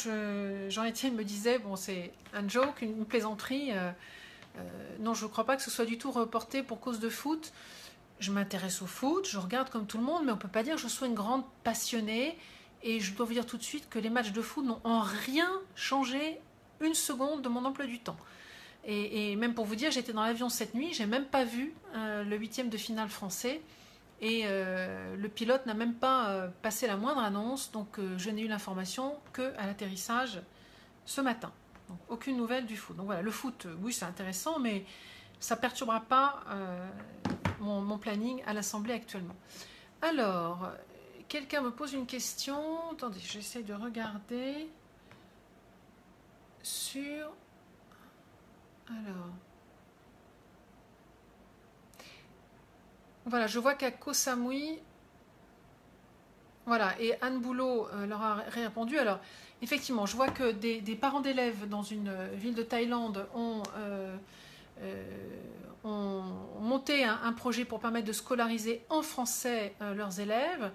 Jean-Étienne me disait, bon, c'est un joke, une, plaisanterie. Euh, euh, non, je ne crois pas que ce soit du tout reporté pour cause de foot. Je m'intéresse au foot, je regarde comme tout le monde, mais on ne peut pas dire que je sois une grande passionnée. Et je dois vous dire tout de suite que les matchs de foot n'ont en rien changé une seconde de mon emploi du temps. Et, même pour vous dire, j'étais dans l'avion cette nuit, j'ai même pas vu le huitième de finale français. Et euh, le pilote n'a même pas euh, passé la moindre annonce, donc euh, je n'ai eu l'information qu'à l'atterrissage ce matin. Donc, aucune nouvelle du foot. Donc voilà, le foot, oui, c'est intéressant, mais ça ne perturbera pas mon, mon, planning à l'Assemblée actuellement. Alors, quelqu'un me pose une question. Attendez, j'essaie de regarder sur... Alors... Voilà, je vois qu'à Koh Samui, voilà, et Anne Boulot euh, leur a répondu. Alors, effectivement, je vois que des, parents d'élèves dans une ville de Thaïlande ont, euh, euh, monté un, projet pour permettre de scolariser en français leurs élèves.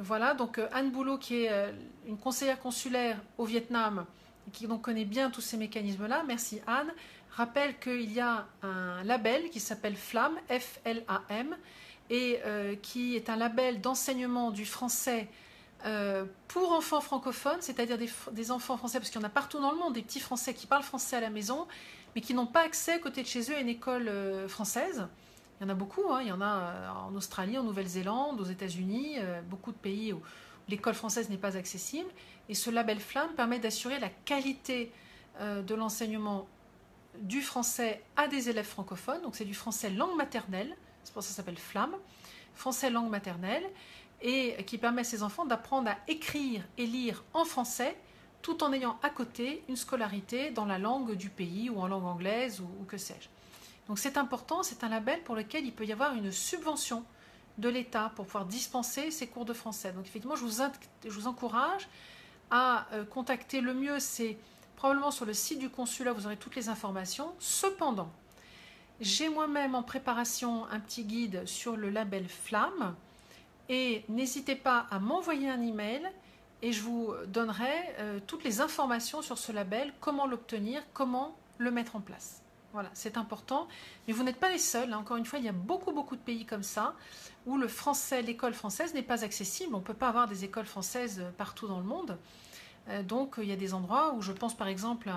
voilà, donc Anne Boulot, qui est une conseillère consulaire au Vietnam, et qui donc connaît bien tous ces mécanismes-là, merci Anne, rappelle qu'il y a un label qui s'appelle FLAM, F-L-A-M, et euh, qui est un label d'enseignement du français euh, pour enfants francophones, c'est-à-dire des, enfants français, parce qu'il y en a partout dans le monde, des petits français qui parlent français à la maison, mais qui n'ont pas accès côté de chez eux à une école euh, française. Il y en a beaucoup, hein. il y en a en Australie, en Nouvelle-Zélande, aux États-Unis, beaucoup de pays où l'école française n'est pas accessible. Et ce label FLAM permet d'assurer la qualité de l'enseignement du français à des élèves francophones, donc c'est du français langue maternelle, c'est pour ça que ça s'appelle Flamme, français langue maternelle, et qui permet à ces enfants d'apprendre à écrire et lire en français tout en ayant à côté une scolarité dans la langue du pays ou en langue anglaise ou, que sais-je. Donc c'est important, c'est un label pour lequel il peut y avoir une subvention de l'État pour pouvoir dispenser ces cours de français. Donc effectivement, je vous, je vous encourage à euh, contacter. Le mieux, c'est Probablement sur le site du consulat, vous aurez toutes les informations. Cependant, j'ai moi-même en préparation un petit guide sur le label Flamme et n'hésitez pas à m'envoyer un email et je vous donnerai euh, toutes les informations sur ce label, comment l'obtenir, comment le mettre en place. Voilà, c'est important. Mais vous n'êtes pas les seuls. Hein. Encore une fois, il y a beaucoup, beaucoup de pays comme ça où le français, l'école française n'est pas accessible. On ne peut pas avoir des écoles françaises partout dans le monde. Euh, donc il y a des endroits où je pense par exemple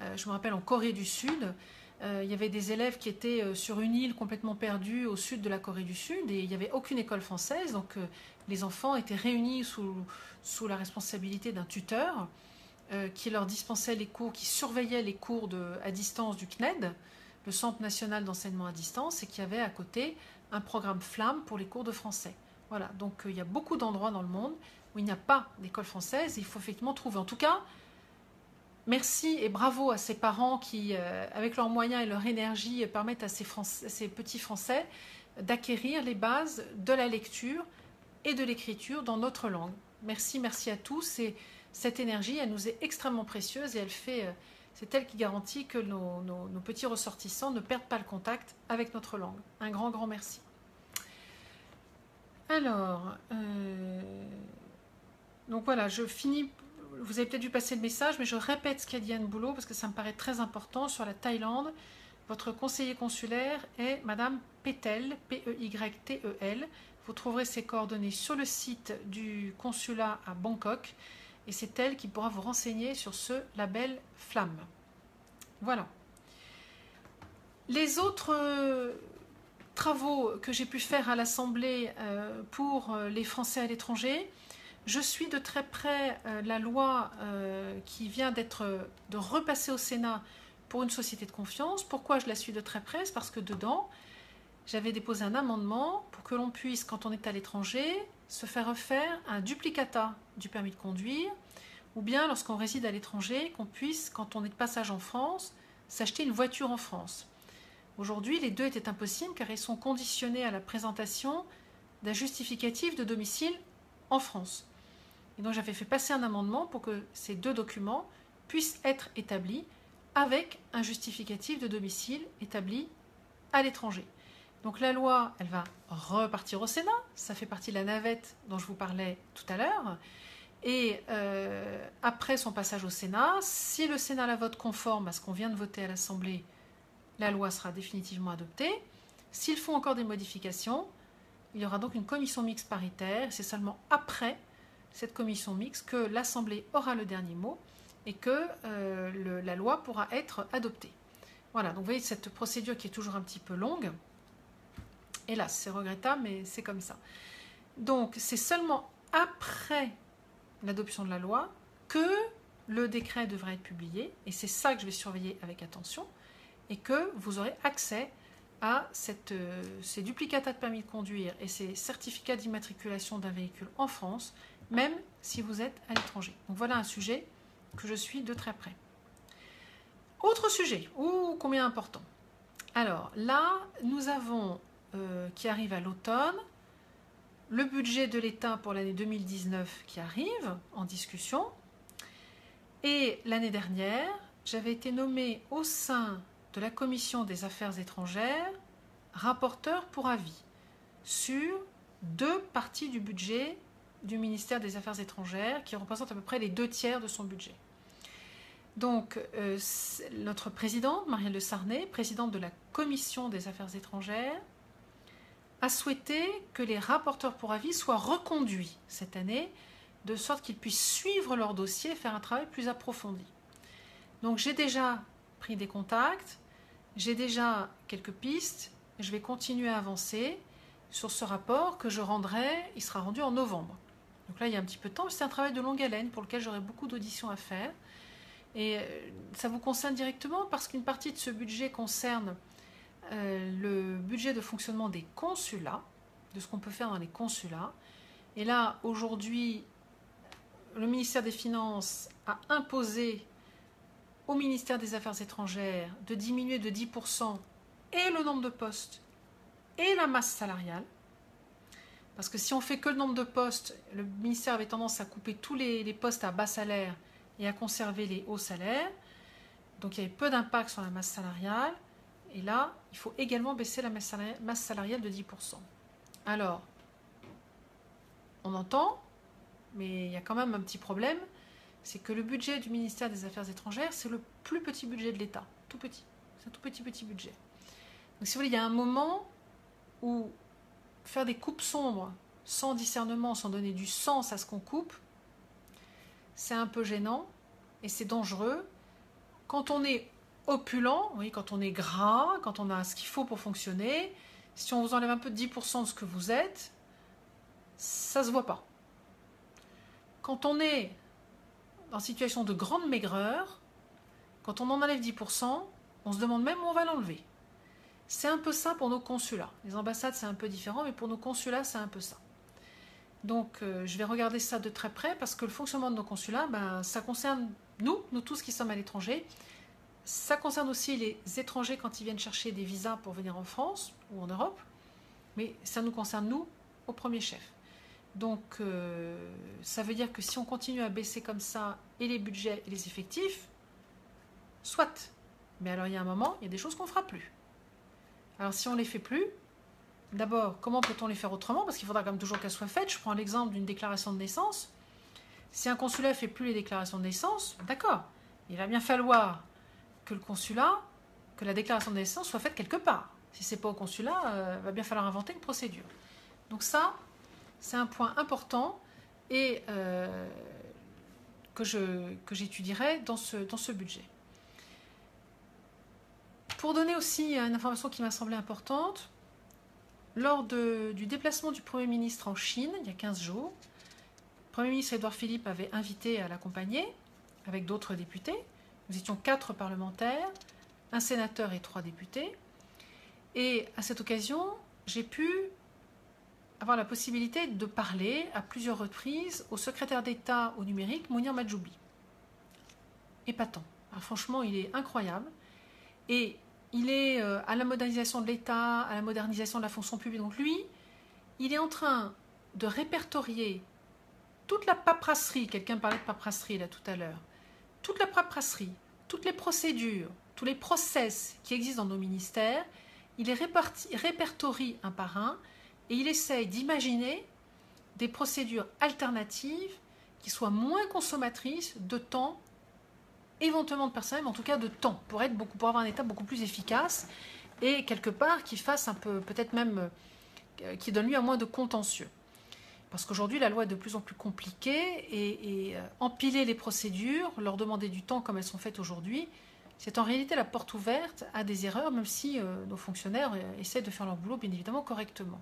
euh, je me rappelle en Corée du Sud, euh, il y avait des élèves qui étaient sur une île complètement perdue au sud de la Corée du Sud et il n'y avait aucune école française, donc les enfants étaient réunis sous, la responsabilité d'un tuteur qui leur dispensait les cours, qui surveillait les cours à distance du CNED, le Centre national d'enseignement à distance, et qui avait à côté un programme flamme pour les cours de français. Voilà, donc il y a beaucoup d'endroits dans le monde il n'y a pas d'école française. Il faut effectivement trouver. En tout cas, merci et bravo à ces parents qui, euh, avec leurs moyens et leur énergie, permettent à ces, petits Français d'acquérir les bases de la lecture et de l'écriture dans notre langue. Merci, merci à tous. Et cette énergie, elle nous est extrêmement précieuse et elle fait, euh, c'est elle qui garantit que nos, petits ressortissants ne perdent pas le contact avec notre langue. Un grand, grand merci. Alors, euh, donc voilà, je finis. Vous avez peut-être dû passer le message, mais je répète ce qu'a dit Anne Boulot parce que ça me paraît très important sur la Thaïlande. Votre conseiller consulaire est Madame Petel, P-E-Y-T-E-L. Vous trouverez ses coordonnées sur le site du consulat à Bangkok et c'est elle qui pourra vous renseigner sur ce label Flamme. Voilà. Les autres euh, travaux que j'ai pu faire à l'Assemblée euh, pour euh, les Français à l'étranger, je suis de très près la loi qui vient d'être de repasser au Sénat pour une société de confiance. Pourquoi je la suis de très près? C'est parce que dedans, j'avais déposé un amendement pour que l'on puisse, quand on est à l'étranger, se faire refaire un duplicata du permis de conduire, ou bien lorsqu'on réside à l'étranger, qu'on puisse, quand on est de passage en France, s'acheter une voiture en France. Aujourd'hui, les deux étaient impossibles car ils sont conditionnés à la présentation d'un justificatif de domicile en France. Et donc j'avais fait passer un amendement pour que ces deux documents puissent être établis avec un justificatif de domicile établi à l'étranger. Donc la loi, elle va repartir au Sénat. Ça fait partie de la navette dont je vous parlais tout à l'heure. Et euh, après son passage au Sénat, si le Sénat la vote conforme à ce qu'on vient de voter à l'Assemblée, la loi sera définitivement adoptée. S'ils font encore des modifications, il y aura donc une commission mixte paritaire. C'est seulement après cette commission mixte que l'Assemblée aura le dernier mot et que euh, la loi pourra être adoptée. Voilà, donc vous voyez cette procédure qui est toujours un petit peu longue. Hélas, c'est regrettable, mais c'est comme ça. Donc, c'est seulement après l'adoption de la loi que le décret devrait être publié, et c'est ça que je vais surveiller avec attention, et que vous aurez accès à euh, ces duplicata de permis de conduire et ces certificats d'immatriculation d'un véhicule en France, même si vous êtes à l'étranger. Donc voilà un sujet que je suis de très près. Autre sujet, ou combien important. Alors là, nous avons euh, qui arrive à l'automne, le budget de l'État pour l'année 2019 qui arrive en discussion, et l'année dernière, j'avais été nommé au sein de la commission des affaires étrangères rapporteur pour avis sur deux parties du budget du ministère des Affaires étrangères qui représentent à peu près les deux tiers de son budget. Donc, euh, notre présidente, Marielle de Sarnay, présidente de la commission des affaires étrangères, a souhaité que les rapporteurs pour avis soient reconduits cette année, de sorte qu'ils puissent suivre leur dossier et faire un travail plus approfondi. Donc j'ai déjà pris des contacts, j'ai déjà quelques pistes, je vais continuer à avancer sur ce rapport que je rendrai, il sera rendu en novembre. Donc là, il y a un petit peu de temps, c'est un travail de longue haleine pour lequel j'aurai beaucoup d'auditions à faire. Et euh, ça vous concerne directement parce qu'une partie de ce budget concerne euh, le budget de fonctionnement des consulats, de ce qu'on peut faire dans les consulats. Et là, aujourd'hui, le ministère des Finances a imposé au ministère des Affaires étrangères de diminuer de 10% et le nombre de postes et la masse salariale. Parce que si on fait que le nombre de postes, le ministère avait tendance à couper tous les, les postes à bas salaire et à conserver les hauts salaires. Donc il y avait peu d'impact sur la masse salariale. Et là, il faut également baisser la masse salariale de 10%. Alors, on entend, mais il y a quand même un petit problème, c'est que le budget du ministère des Affaires étrangères, c'est le plus petit budget de l'État. Tout petit. C'est un tout petit, petit budget. Donc si vous voulez, il y a un moment où faire des coupes sombres sans discernement, sans donner du sens à ce qu'on coupe, c'est un peu gênant et c'est dangereux. Quand on est opulent, oui, quand on est gras, quand on a ce qu'il faut pour fonctionner, si on vous enlève un peu de 10% de ce que vous êtes, ça se voit pas. Quand on est en situation de grande maigreur, quand on en enlève 10%, on se demande même où on va l'enlever. C'est un peu ça pour nos consulats. Les ambassades, c'est un peu différent, mais pour nos consulats, c'est un peu ça. Donc, euh, je vais regarder ça de très près parce que le fonctionnement de nos consulats, ben, ça concerne nous, nous tous qui sommes à l'étranger. Ça concerne aussi les étrangers quand ils viennent chercher des visas pour venir en France ou en Europe, mais ça nous concerne nous au premier chef. Donc, euh, ça veut dire que si on continue à baisser comme ça et les budgets et les effectifs, soit. Mais alors, il y a un moment, il y a des choses qu'on ne fera plus. Alors, si on ne les fait plus, d'abord, comment peut-on les faire autrement? Parce qu'il faudra quand même toujours qu'elles soient faites. Je prends l'exemple d'une déclaration de naissance. Si un consulat ne fait plus les déclarations de naissance, d'accord, il va bien falloir que le consulat, que la déclaration de naissance soit faite quelque part. Si ce n'est pas au consulat, il euh, va bien falloir inventer une procédure. Donc ça, c'est un point important et euh, que, j'étudierai dans ce budget. Pour donner aussi une information qui m'a semblé importante, lors du déplacement du Premier ministre en Chine, il y a 15 jours, le Premier ministre Édouard Philippe avait invité à l'accompagner avec d'autres députés. Nous étions quatre parlementaires, un sénateur et trois députés. Et à cette occasion, j'ai pu avoir la possibilité de parler à plusieurs reprises au secrétaire d'État au numérique, Mounir Majoubi. Épatant. franchement, il est incroyable. Et il est euh, à la modernisation de l'État, à la modernisation de la fonction publique. Donc lui, il est en train de répertorier toute la paperasserie, quelqu'un parlait de paperasserie là tout à l'heure, toute la paperasserie, toutes les procédures, tous les process qui existent dans nos ministères, il les répertorie un par un et il essaye d'imaginer des procédures alternatives qui soient moins consommatrices de temps, éventuellement de personnel, mais en tout cas de temps, pour, être beaucoup, pour avoir un état beaucoup plus efficace et quelque part qui fasse un peu, peut-être même, euh, qui donne lieu à moins de contentieux. Parce qu'aujourd'hui, la loi est de plus en plus compliquée et, euh, empiler les procédures, leur demander du temps comme elles sont faites aujourd'hui, c'est en réalité la porte ouverte à des erreurs, même si euh, nos fonctionnaires essaient de faire leur boulot, bien évidemment, correctement.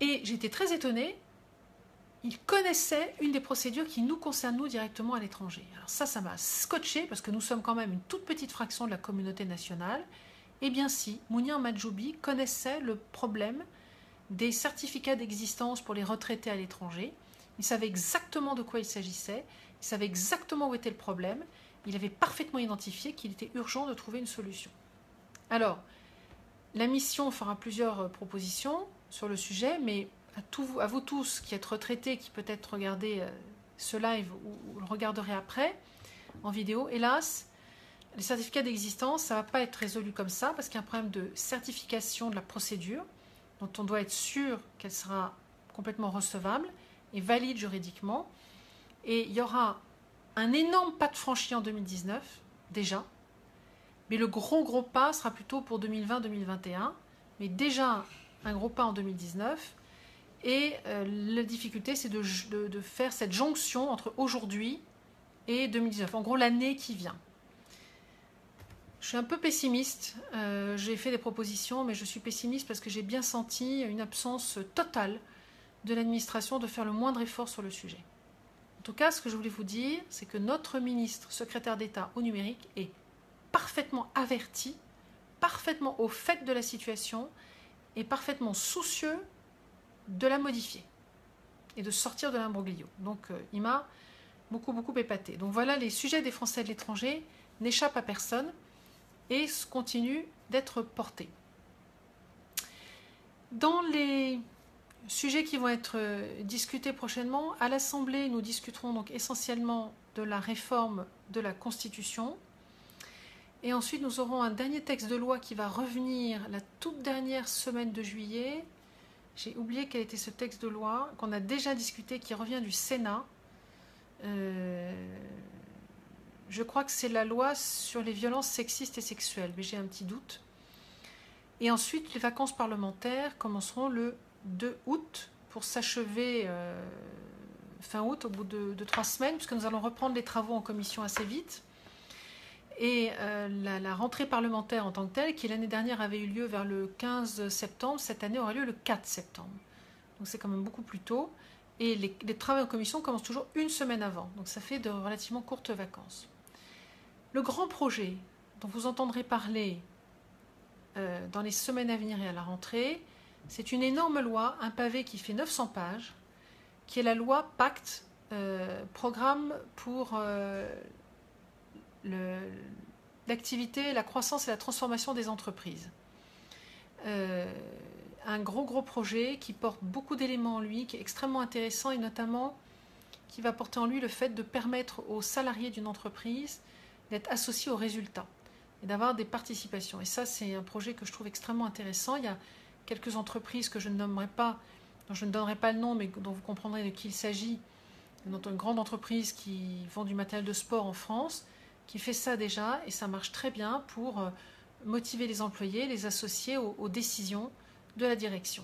Et j'étais très étonnée, il connaissait une des procédures qui nous concerne nous directement à l'étranger. Alors ça, ça m'a scotché parce que nous sommes quand même une toute petite fraction de la communauté nationale. Eh bien si, Mounir Majoubi connaissait le problème des certificats d'existence pour les retraités à l'étranger. Il savait exactement de quoi il s'agissait, il savait exactement où était le problème, il avait parfaitement identifié qu'il était urgent de trouver une solution. Alors, la mission fera plusieurs propositions sur le sujet, mais à, vous tous qui êtes retraités, qui peut-être regardez euh, ce live ou, le regarderez après en vidéo, hélas, les certificats d'existence, ça ne va pas être résolu comme ça parce qu'il y a un problème de certification de la procédure dont on doit être sûr qu'elle sera complètement recevable et valide juridiquement. Et il y aura un énorme pas de franchi en 2019, déjà, mais le gros gros pas sera plutôt pour 2020-2021, mais déjà un gros pas en 2019. Et euh, la difficulté, c'est de, faire cette jonction entre aujourd'hui et 2019, en gros l'année qui vient. Je suis un peu pessimiste, euh, j'ai fait des propositions, mais je suis pessimiste parce que j'ai bien senti une absence totale de l'administration de faire le moindre effort sur le sujet. En tout cas, ce que je voulais vous dire, c'est que notre ministre, secrétaire d'État au numérique, est parfaitement averti, parfaitement au fait de la situation, est parfaitement soucieux de la modifier et de sortir de l'imbroglio. Donc euh, il m'a beaucoup beaucoup épaté. Donc voilà, les sujets des Français de l'étranger n'échappent à personne et continuent d'être portés. Dans les sujets qui vont être euh, discutés prochainement, à l'Assemblée, nous discuterons donc essentiellement de la réforme de la Constitution, et ensuite, nous aurons un dernier texte de loi qui va revenir la toute dernière semaine de juillet. J'ai oublié quel était ce texte de loi qu'on a déjà discuté, qui revient du Sénat. Euh, je crois que c'est la loi sur les violences sexistes et sexuelles, mais j'ai un petit doute. Et ensuite, les vacances parlementaires commenceront le 2 août pour s'achever euh, fin août, au bout de, de trois semaines, puisque nous allons reprendre les travaux en commission assez vite. Et euh, la, rentrée parlementaire en tant que telle, qui l'année dernière avait eu lieu vers le 15 septembre, cette année aura lieu le 4 septembre. Donc c'est quand même beaucoup plus tôt. Et les, travaux en commission commencent toujours une semaine avant. Donc ça fait de relativement courtes vacances. Le grand projet dont vous entendrez parler euh, dans les semaines à venir et à la rentrée, c'est une énorme loi, un pavé qui fait 900 pages, qui est la loi Pacte, euh, programme pour l'activité, la croissance et la transformation des entreprises. Euh, un gros gros projet qui porte beaucoup d'éléments en lui, qui est extrêmement intéressant et notamment qui va porter en lui le fait de permettre aux salariés d'une entreprise d'être associés aux résultats et d'avoir des participations. Et ça, c'est un projet que je trouve extrêmement intéressant. Il y a quelques entreprises que je ne nommerai pas, dont je ne donnerai pas le nom, mais dont vous comprendrez de qui il s'agit, une grande entreprise qui vend du matériel de sport en France, qui fait ça déjà, et ça marche très bien pour euh, motiver les employés, les associer aux, décisions de la direction.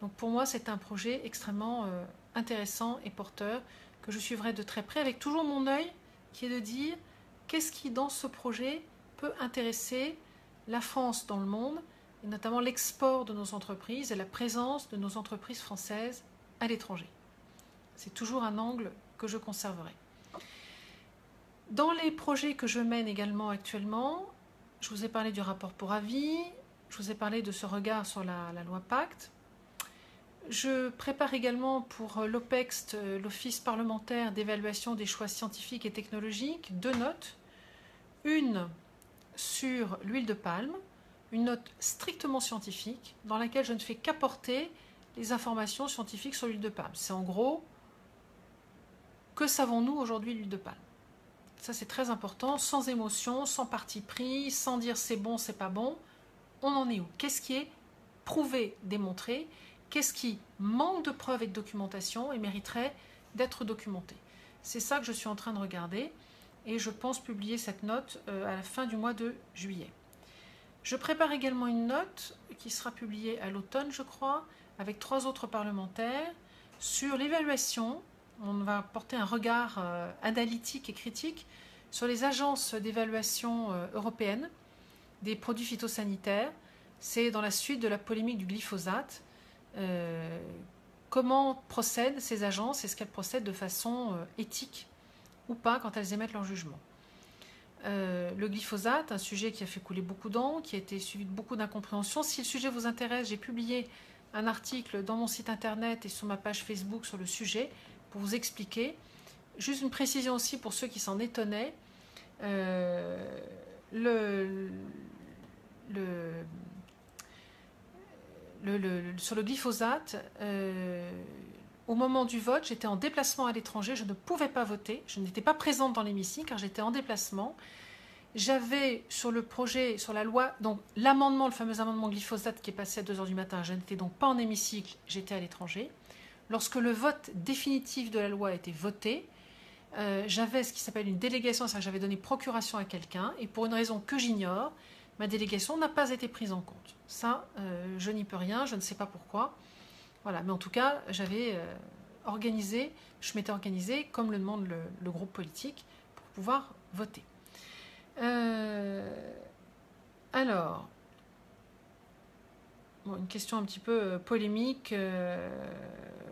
Donc pour moi, c'est un projet extrêmement euh, intéressant et porteur que je suivrai de très près, avec toujours mon œil qui est de dire qu'est-ce qui, dans ce projet, peut intéresser la France dans le monde, et notamment l'export de nos entreprises et la présence de nos entreprises françaises à l'étranger. C'est toujours un angle que je conserverai. Dans les projets que je mène également actuellement, je vous ai parlé du rapport pour avis, je vous ai parlé de ce regard sur la, loi Pacte. Je prépare également pour l'OPEXT, l'Office parlementaire d'évaluation des choix scientifiques et technologiques, deux notes. Une sur l'huile de palme, une note strictement scientifique dans laquelle je ne fais qu'apporter les informations scientifiques sur l'huile de palme. C'est en gros, que savons-nous aujourd'hui de l'huile de palme? Ça c'est très important, sans émotion, sans parti pris, sans dire c'est bon, c'est pas bon. On en est où? Qu'est-ce qui est prouvé, démontré? Qu'est-ce qui manque de preuves et de documentation et mériterait d'être documenté? C'est ça que je suis en train de regarder et je pense publier cette note euh, à la fin du mois de juillet. Je prépare également une note qui sera publiée à l'automne, je crois, avec trois autres parlementaires sur l'évaluation. On va porter un regard euh, analytique et critique sur les agences d'évaluation euh, européennes des produits phytosanitaires. C'est dans la suite de la polémique du glyphosate. comment procèdent ces agences? Est-ce qu'elles procèdent de façon éthique ou pas quand elles émettent leur jugement? Euh, le glyphosate, un sujet qui a fait couler beaucoup d'encre, qui a été suivi de beaucoup d'incompréhension. Si le sujet vous intéresse, j'ai publié un article dans mon site internet et sur ma page Facebook sur le sujet pour vous expliquer. Juste une précision aussi pour ceux qui s'en étonnaient. Euh, sur le glyphosate, euh, au moment du vote, j'étais en déplacement à l'étranger, je ne pouvais pas voter, je n'étais pas présente dans l'hémicycle car j'étais en déplacement. J'avais sur le projet, sur la loi, donc l'amendement, le fameux amendement glyphosate qui est passé à 2h du matin, je n'étais donc pas en hémicycle, j'étais à l'étranger. Lorsque le vote définitif de la loi a été voté, euh, j'avais ce qui s'appelle une délégation, c'est-à-dire que j'avais donné procuration à quelqu'un, et pour une raison que j'ignore, ma délégation n'a pas été prise en compte. Ça, euh, je n'y peux rien, je ne sais pas pourquoi. Voilà, mais en tout cas, j'avais euh, organisé, je m'étais organisé comme le demande le, groupe politique pour pouvoir voter. Euh, une question un petit peu euh, polémique.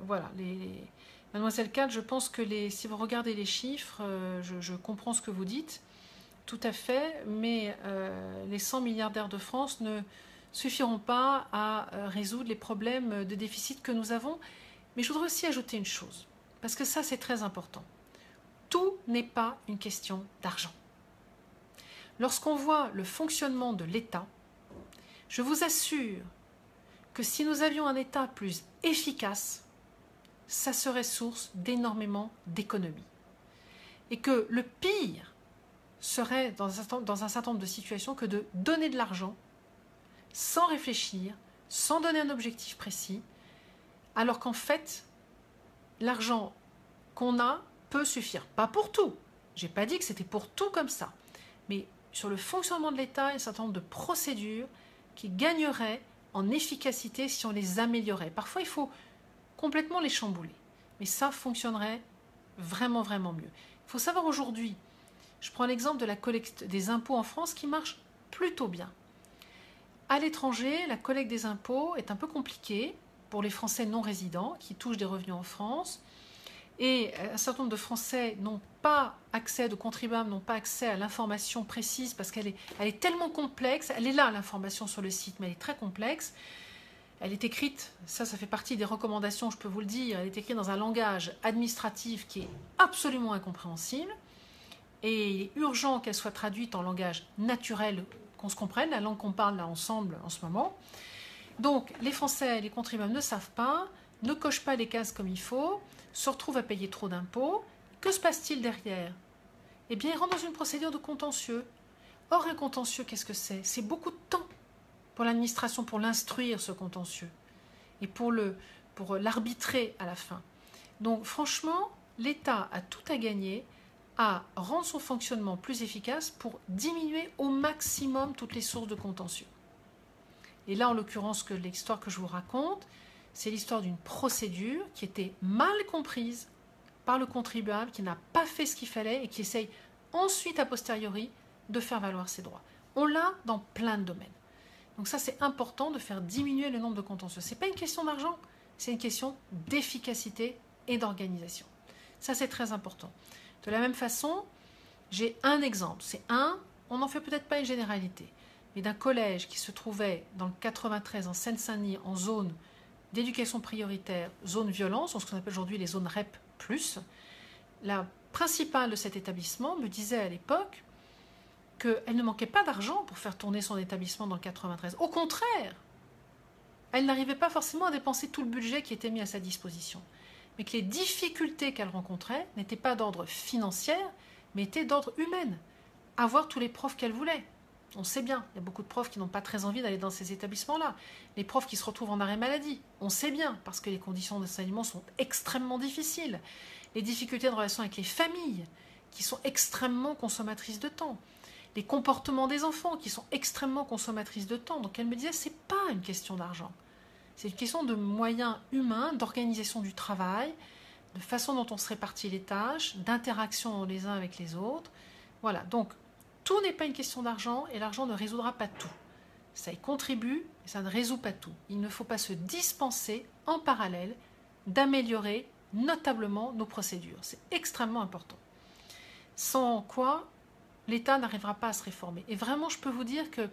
voilà, les, Mademoiselle Cal, je pense que les, si vous regardez les chiffres, je, je, comprends ce que vous dites, tout à fait, mais les 100 milliardaires de France ne suffiront pas à euh, résoudre les problèmes de déficit que nous avons. Mais je voudrais aussi ajouter une chose, parce que ça c'est très important. Tout n'est pas une question d'argent. Lorsqu'on voit le fonctionnement de l'État, je vous assure que si nous avions un État plus efficace, ça serait source d'énormément d'économies. Et que le pire serait dans un certain nombre de situations que de donner de l'argent sans réfléchir, sans donner un objectif précis, alors qu'en fait, l'argent qu'on a peut suffire. Pas pour tout. J'ai pas dit que c'était pour tout comme ça. Mais sur le fonctionnement de l'État, il y a un certain nombre de procédures qui gagneraient en efficacité si on les améliorait. Parfois, il faut complètement les chambouler. Mais ça fonctionnerait vraiment, vraiment mieux. Il faut savoir aujourd'hui, je prends l'exemple de la collecte des impôts en France qui marche plutôt bien. À l'étranger, la collecte des impôts est un peu compliquée pour les Français non résidents qui touchent des revenus en France. Et euh, un certain nombre de Français n'ont pas accès, de contribuables n'ont pas accès à l'information précise parce qu'elle est, elle est tellement complexe. Elle est là, l'information sur le site, mais elle est très complexe. Elle est écrite, ça, ça fait partie des recommandations, je peux vous le dire, elle est écrite dans un langage administratif qui est absolument incompréhensible. Et il est urgent qu'elle soit traduite en langage naturel qu'on se comprenne, la langue qu'on parle là ensemble en ce moment. Donc, les Français, les contribuables ne savent pas, ne cochent pas les cases comme il faut, se retrouvent à payer trop d'impôts. Que se passe-t-il derrière? Eh bien, ils rentrent dans une procédure de contentieux. Or, un contentieux, qu'est-ce que c'est? C'est beaucoup de temps pour l'administration, pour l'instruire, ce contentieux, et pour le pour l'arbitrer à la fin. Donc, franchement, l'État a tout à gagner à rendre son fonctionnement plus efficace pour diminuer au maximum toutes les sources de contentieux. Et là, en l'occurrence, que l'histoire que je vous raconte, c'est l'histoire d'une procédure qui était mal comprise par le contribuable, qui n'a pas fait ce qu'il fallait et qui essaye ensuite, a posteriori, de faire valoir ses droits. On l'a dans plein de domaines. Donc ça, c'est important de faire diminuer le nombre de contentieux. Ce n'est pas une question d'argent, c'est une question d'efficacité et d'organisation. Ça, c'est très important. De la même façon, j'ai un exemple. C'est un, on n'en fait peut-être pas une généralité, mais d'un collège qui se trouvait dans le 93 en Seine-Saint-Denis en zone d'éducation prioritaire, zone violence, ce qu'on appelle aujourd'hui les zones REP+. La principale de cet établissement me disait à l'époque qu'elle ne manquait pas d'argent pour faire tourner son établissement dans le 93. Au contraire, elle n'arrivait pas forcément à dépenser tout le budget qui était mis à sa disposition. Mais que les difficultés qu'elle rencontrait n'étaient pas d'ordre financier, mais étaient d'ordre humain. Avoir tous les profs qu'elle voulait. On sait bien, il y a beaucoup de profs qui n'ont pas très envie d'aller dans ces établissements-là. Les profs qui se retrouvent en arrêt maladie, on sait bien, parce que les conditions d'enseignement sont extrêmement difficiles. Les difficultés de relation avec les familles, qui sont extrêmement consommatrices de temps les comportements des enfants qui sont extrêmement consommatrices de temps. Donc elle me disait, c'est pas une question d'argent. C'est une question de moyens humains, d'organisation du travail, de façon dont on se répartit les tâches, d'interaction les uns avec les autres. Voilà, donc tout n'est pas une question d'argent et l'argent ne résoudra pas tout. Ça y contribue, mais ça ne résout pas tout. Il ne faut pas se dispenser en parallèle d'améliorer notablement nos procédures. C'est extrêmement important. Sans quoi, l'État n'arrivera pas à se réformer. Et vraiment, je peux vous dire qu'il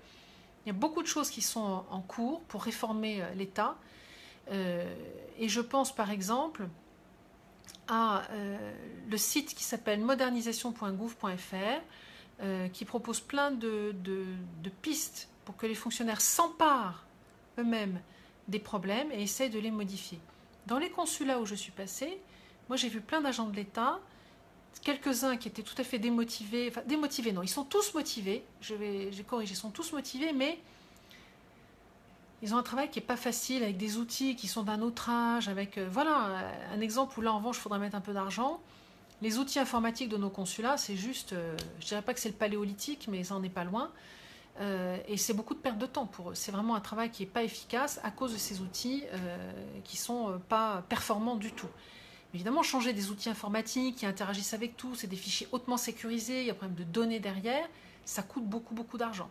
y a beaucoup de choses qui sont en cours pour réformer euh, l'État. Euh, et je pense par exemple à euh, le site qui s'appelle modernisation.gouv.fr, qui propose plein de, pistes pour que les fonctionnaires s'emparent eux-mêmes des problèmes et essayent de les modifier. Dans les consulats où je suis passée, moi j'ai vu plein d'agents de l'État quelques-uns qui étaient tout à fait démotivés, enfin démotivés non, ils sont tous motivés, je vais, j'ai corrigé, ils sont tous motivés, mais ils ont un travail qui n'est pas facile, avec des outils qui sont d'un autre âge, avec, euh, voilà, un exemple où là en revanche il faudrait mettre un peu d'argent. Les outils informatiques de nos consulats, c'est juste, euh, je dirais pas que c'est le paléolithique, mais ça n'en est pas loin. Euh, et c'est beaucoup de perte de temps pour eux. C'est vraiment un travail qui n'est pas efficace à cause de ces outils qui ne sont pas performants du tout. Évidemment, changer des outils informatiques qui interagissent avec tout, c'est des fichiers hautement sécurisés, il y a un problème de données derrière, ça coûte beaucoup, beaucoup d'argent.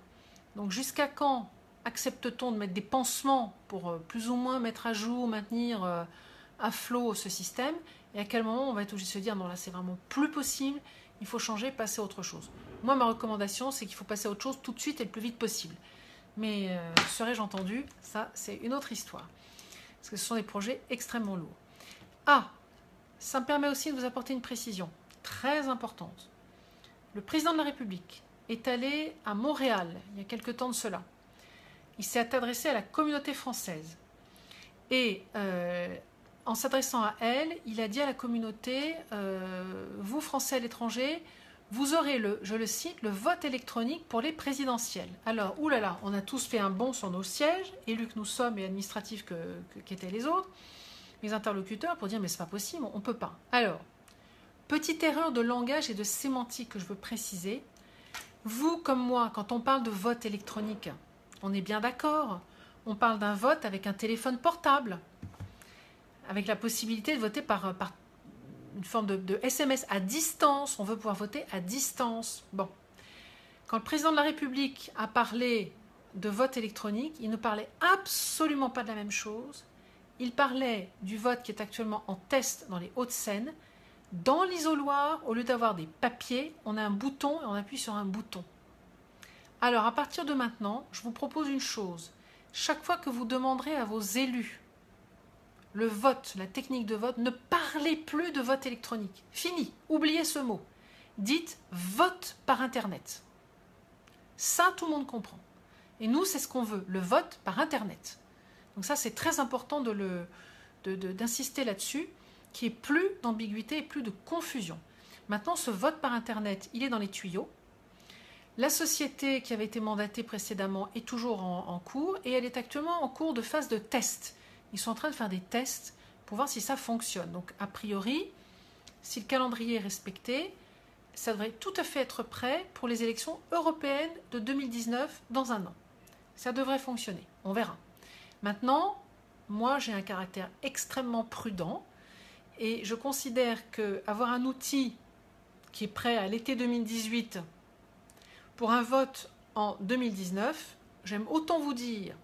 Donc jusqu'à quand accepte-t-on de mettre des pansements pour euh, plus ou moins mettre à jour, maintenir euh, à flot ce système? Et à quel moment on va être obligé de se dire non là c'est vraiment plus possible, il faut changer, passer à autre chose. Moi ma recommandation c'est qu'il faut passer à autre chose tout de suite et le plus vite possible. Mais euh, serais-je entendu? Ça c'est une autre histoire. Parce que ce sont des projets extrêmement lourds. Ah, ça me permet aussi de vous apporter une précision très importante. Le président de la République est allé à Montréal il y a quelque temps de cela. Il s'est adressé à la communauté française. Et euh, en s'adressant à elle, il a dit à la communauté, euh, vous Français à l'étranger, vous aurez le, je le cite, le vote électronique pour les présidentielles. Alors, oulala, on a tous fait un bond sur nos sièges, élus que nous sommes et administratifs qu'étaient les autres mes interlocuteurs pour dire mais c'est pas possible, on peut pas. Alors, petite erreur de langage et de sémantique que je veux préciser. Vous comme moi, quand on parle de vote électronique, on est bien d'accord. On parle d'un vote avec un téléphone portable, avec la possibilité de voter par, par une forme de, de, SMS à distance. On veut pouvoir voter à distance. Bon. Quand le président de la République a parlé de vote électronique, il ne parlait absolument pas de la même chose il parlait du vote qui est actuellement en test dans les Hauts-de-Seine. Dans l'isoloir, au lieu d'avoir des papiers, on a un bouton et on appuie sur un bouton. Alors, à partir de maintenant, je vous propose une chose. Chaque fois que vous demanderez à vos élus le vote, la technique de vote, ne parlez plus de vote électronique. Fini, oubliez ce mot. Dites vote par Internet. Ça, tout le monde comprend. Et nous, c'est ce qu'on veut, le vote par Internet. Donc ça, c'est très important d'insister de de, d'insister là-dessus, qu'il n'y ait plus d'ambiguïté et plus de confusion. Maintenant, ce vote par Internet, il est dans les tuyaux. La société qui avait été mandatée précédemment est toujours en, cours et elle est actuellement en cours de phase de test. Ils sont en train de faire des tests pour voir si ça fonctionne. Donc, a priori, si le calendrier est respecté, ça devrait tout à fait être prêt pour les élections européennes de 2019 dans un an. Ça devrait fonctionner. On verra. Maintenant, moi, j'ai un caractère extrêmement prudent et je considère qu'avoir un outil qui est prêt à l'été 2018 pour un vote en 2019, j'aime autant vous dire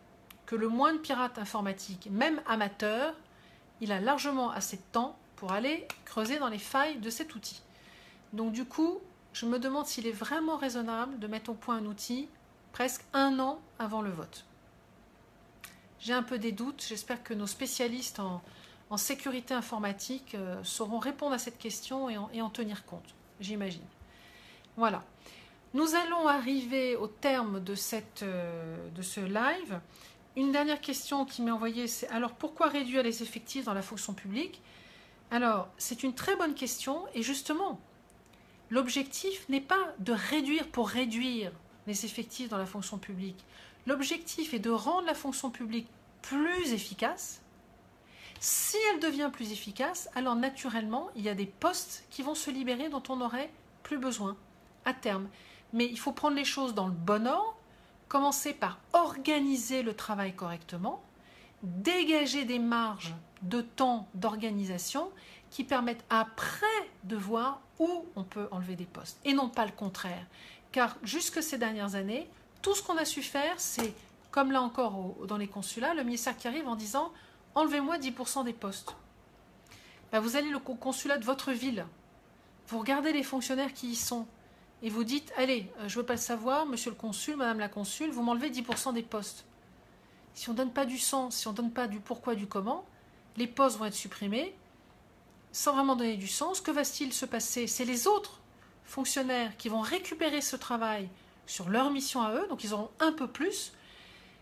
que le moins de pirates informatiques, même amateurs, il a largement assez de temps pour aller creuser dans les failles de cet outil. Donc du coup, je me demande s'il est vraiment raisonnable de mettre au point un outil presque un an avant le vote. J'ai un peu des doutes, j'espère que nos spécialistes en, sécurité informatique euh, sauront répondre à cette question et en tenir compte j'imagine. Voilà. Nous allons arriver au terme de, euh, de ce live. Une dernière question qui m'est envoyée, c'est alors pourquoi réduire les effectifs dans la fonction publique? Alors, c'est une très bonne question et justement, l'objectif n'est pas de réduire pour réduire les effectifs dans la fonction publique. L'objectif est de rendre la fonction publique plus efficace si elle devient plus efficace, alors naturellement, il y a des postes qui vont se libérer dont on n'aurait plus besoin à terme. Mais il faut prendre les choses dans le bon ordre, commencer par organiser le travail correctement, dégager des marges de temps d'organisation qui permettent après de voir où on peut enlever des postes et non pas le contraire. Car jusque ces dernières années, tout ce qu'on a su faire, c'est, comme là encore dans les consulats, le ministère qui arrive en disant enlevez-moi 10% des postes. Ben, vous allez au consulat de votre ville, vous regardez les fonctionnaires qui y sont, et vous dites, allez, euh, je ne veux pas le savoir, monsieur le consul, madame la consul, vous m'enlevez 10% des postes. Si on ne donne pas du sens, si on ne donne pas du pourquoi, du comment, les postes vont être supprimés, sans vraiment donner du sens. Que va-t-il se passer? C'est les autres fonctionnaires qui vont récupérer ce travail sur leur mission à eux, donc ils auront un peu plus.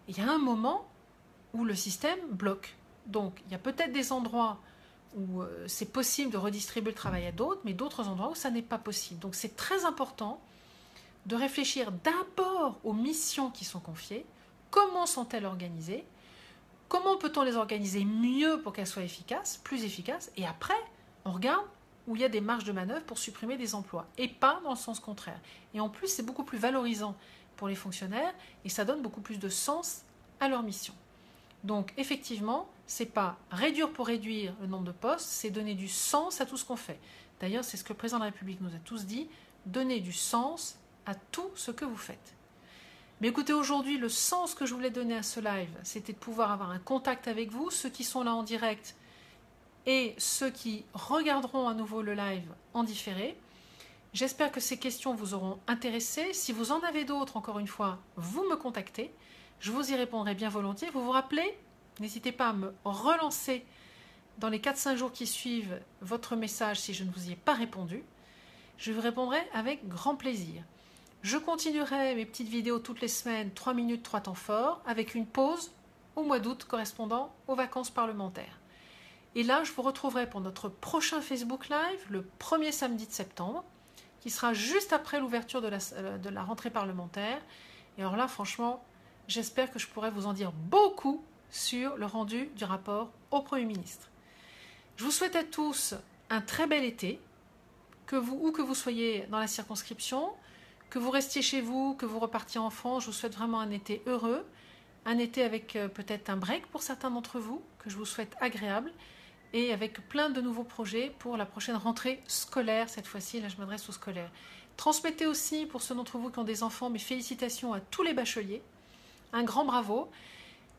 il y a un moment où le système bloque. Donc, il y a peut-être des endroits où euh, c'est possible de redistribuer le travail à d'autres, mais d'autres endroits où ça n'est pas possible. Donc, c'est très important de réfléchir d'abord aux missions qui sont confiées, comment sont-elles organisées, comment peut-on les organiser mieux pour qu'elles soient efficaces, plus efficaces, et après, on regarde où il y a des marges de manœuvre pour supprimer des emplois, et pas dans le sens contraire. Et en plus, c'est beaucoup plus valorisant pour les fonctionnaires, et ça donne beaucoup plus de sens à leur mission. Donc effectivement, c'est pas réduire pour réduire le nombre de postes, c'est donner du sens à tout ce qu'on fait. D'ailleurs, c'est ce que le président de la République nous a tous dit, donner du sens à tout ce que vous faites. Mais écoutez, aujourd'hui, le sens que je voulais donner à ce live, c'était de pouvoir avoir un contact avec vous, ceux qui sont là en direct et ceux qui regarderont à nouveau le live en différé. J'espère que ces questions vous auront intéressé. Si vous en avez d'autres, encore une fois, vous me contactez. Je vous y répondrai bien volontiers. Vous vous rappelez N'hésitez pas à me relancer dans les 4-5 jours qui suivent votre message si je ne vous y ai pas répondu. Je vous répondrai avec grand plaisir. Je continuerai mes petites vidéos toutes les semaines, 3 minutes, 3 temps forts, avec une pause au mois d'août correspondant aux vacances parlementaires. Et là, je vous retrouverai pour notre prochain Facebook Live, le premier samedi de septembre, qui sera juste après l'ouverture de la, de la rentrée parlementaire. Et alors là, franchement, J'espère que je pourrai vous en dire beaucoup sur le rendu du rapport au Premier ministre. Je vous souhaite à tous un très bel été, que vous, où que vous soyez dans la circonscription, que vous restiez chez vous, que vous repartiez en France. Je vous souhaite vraiment un été heureux, un été avec euh, peut-être un break pour certains d'entre vous, que je vous souhaite agréable, et avec plein de nouveaux projets pour la prochaine rentrée scolaire. Cette fois-ci, là, je m'adresse aux scolaires. Transmettez aussi, pour ceux d'entre vous qui ont des enfants, mes félicitations à tous les bacheliers un grand bravo.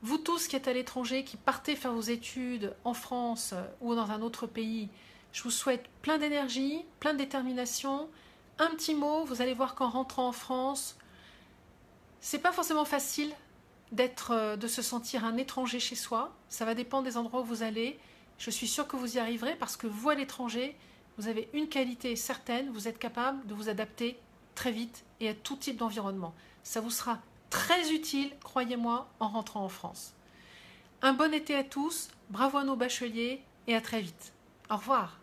Vous tous qui êtes à l'étranger, qui partez faire vos études en France ou dans un autre pays, je vous souhaite plein d'énergie, plein de détermination. Un petit mot, vous allez voir qu'en rentrant en France, c'est pas forcément facile d'être, euh, de se sentir un étranger chez soi. Ça va dépendre des endroits où vous allez. Je suis sûre que vous y arriverez parce que vous à l'étranger, vous avez une qualité certaine, vous êtes capable de vous adapter très vite et à tout type d'environnement. Ça vous sera très utile, croyez-moi, en rentrant en France. Un bon été à tous, bravo à nos bacheliers et à très vite. Au revoir.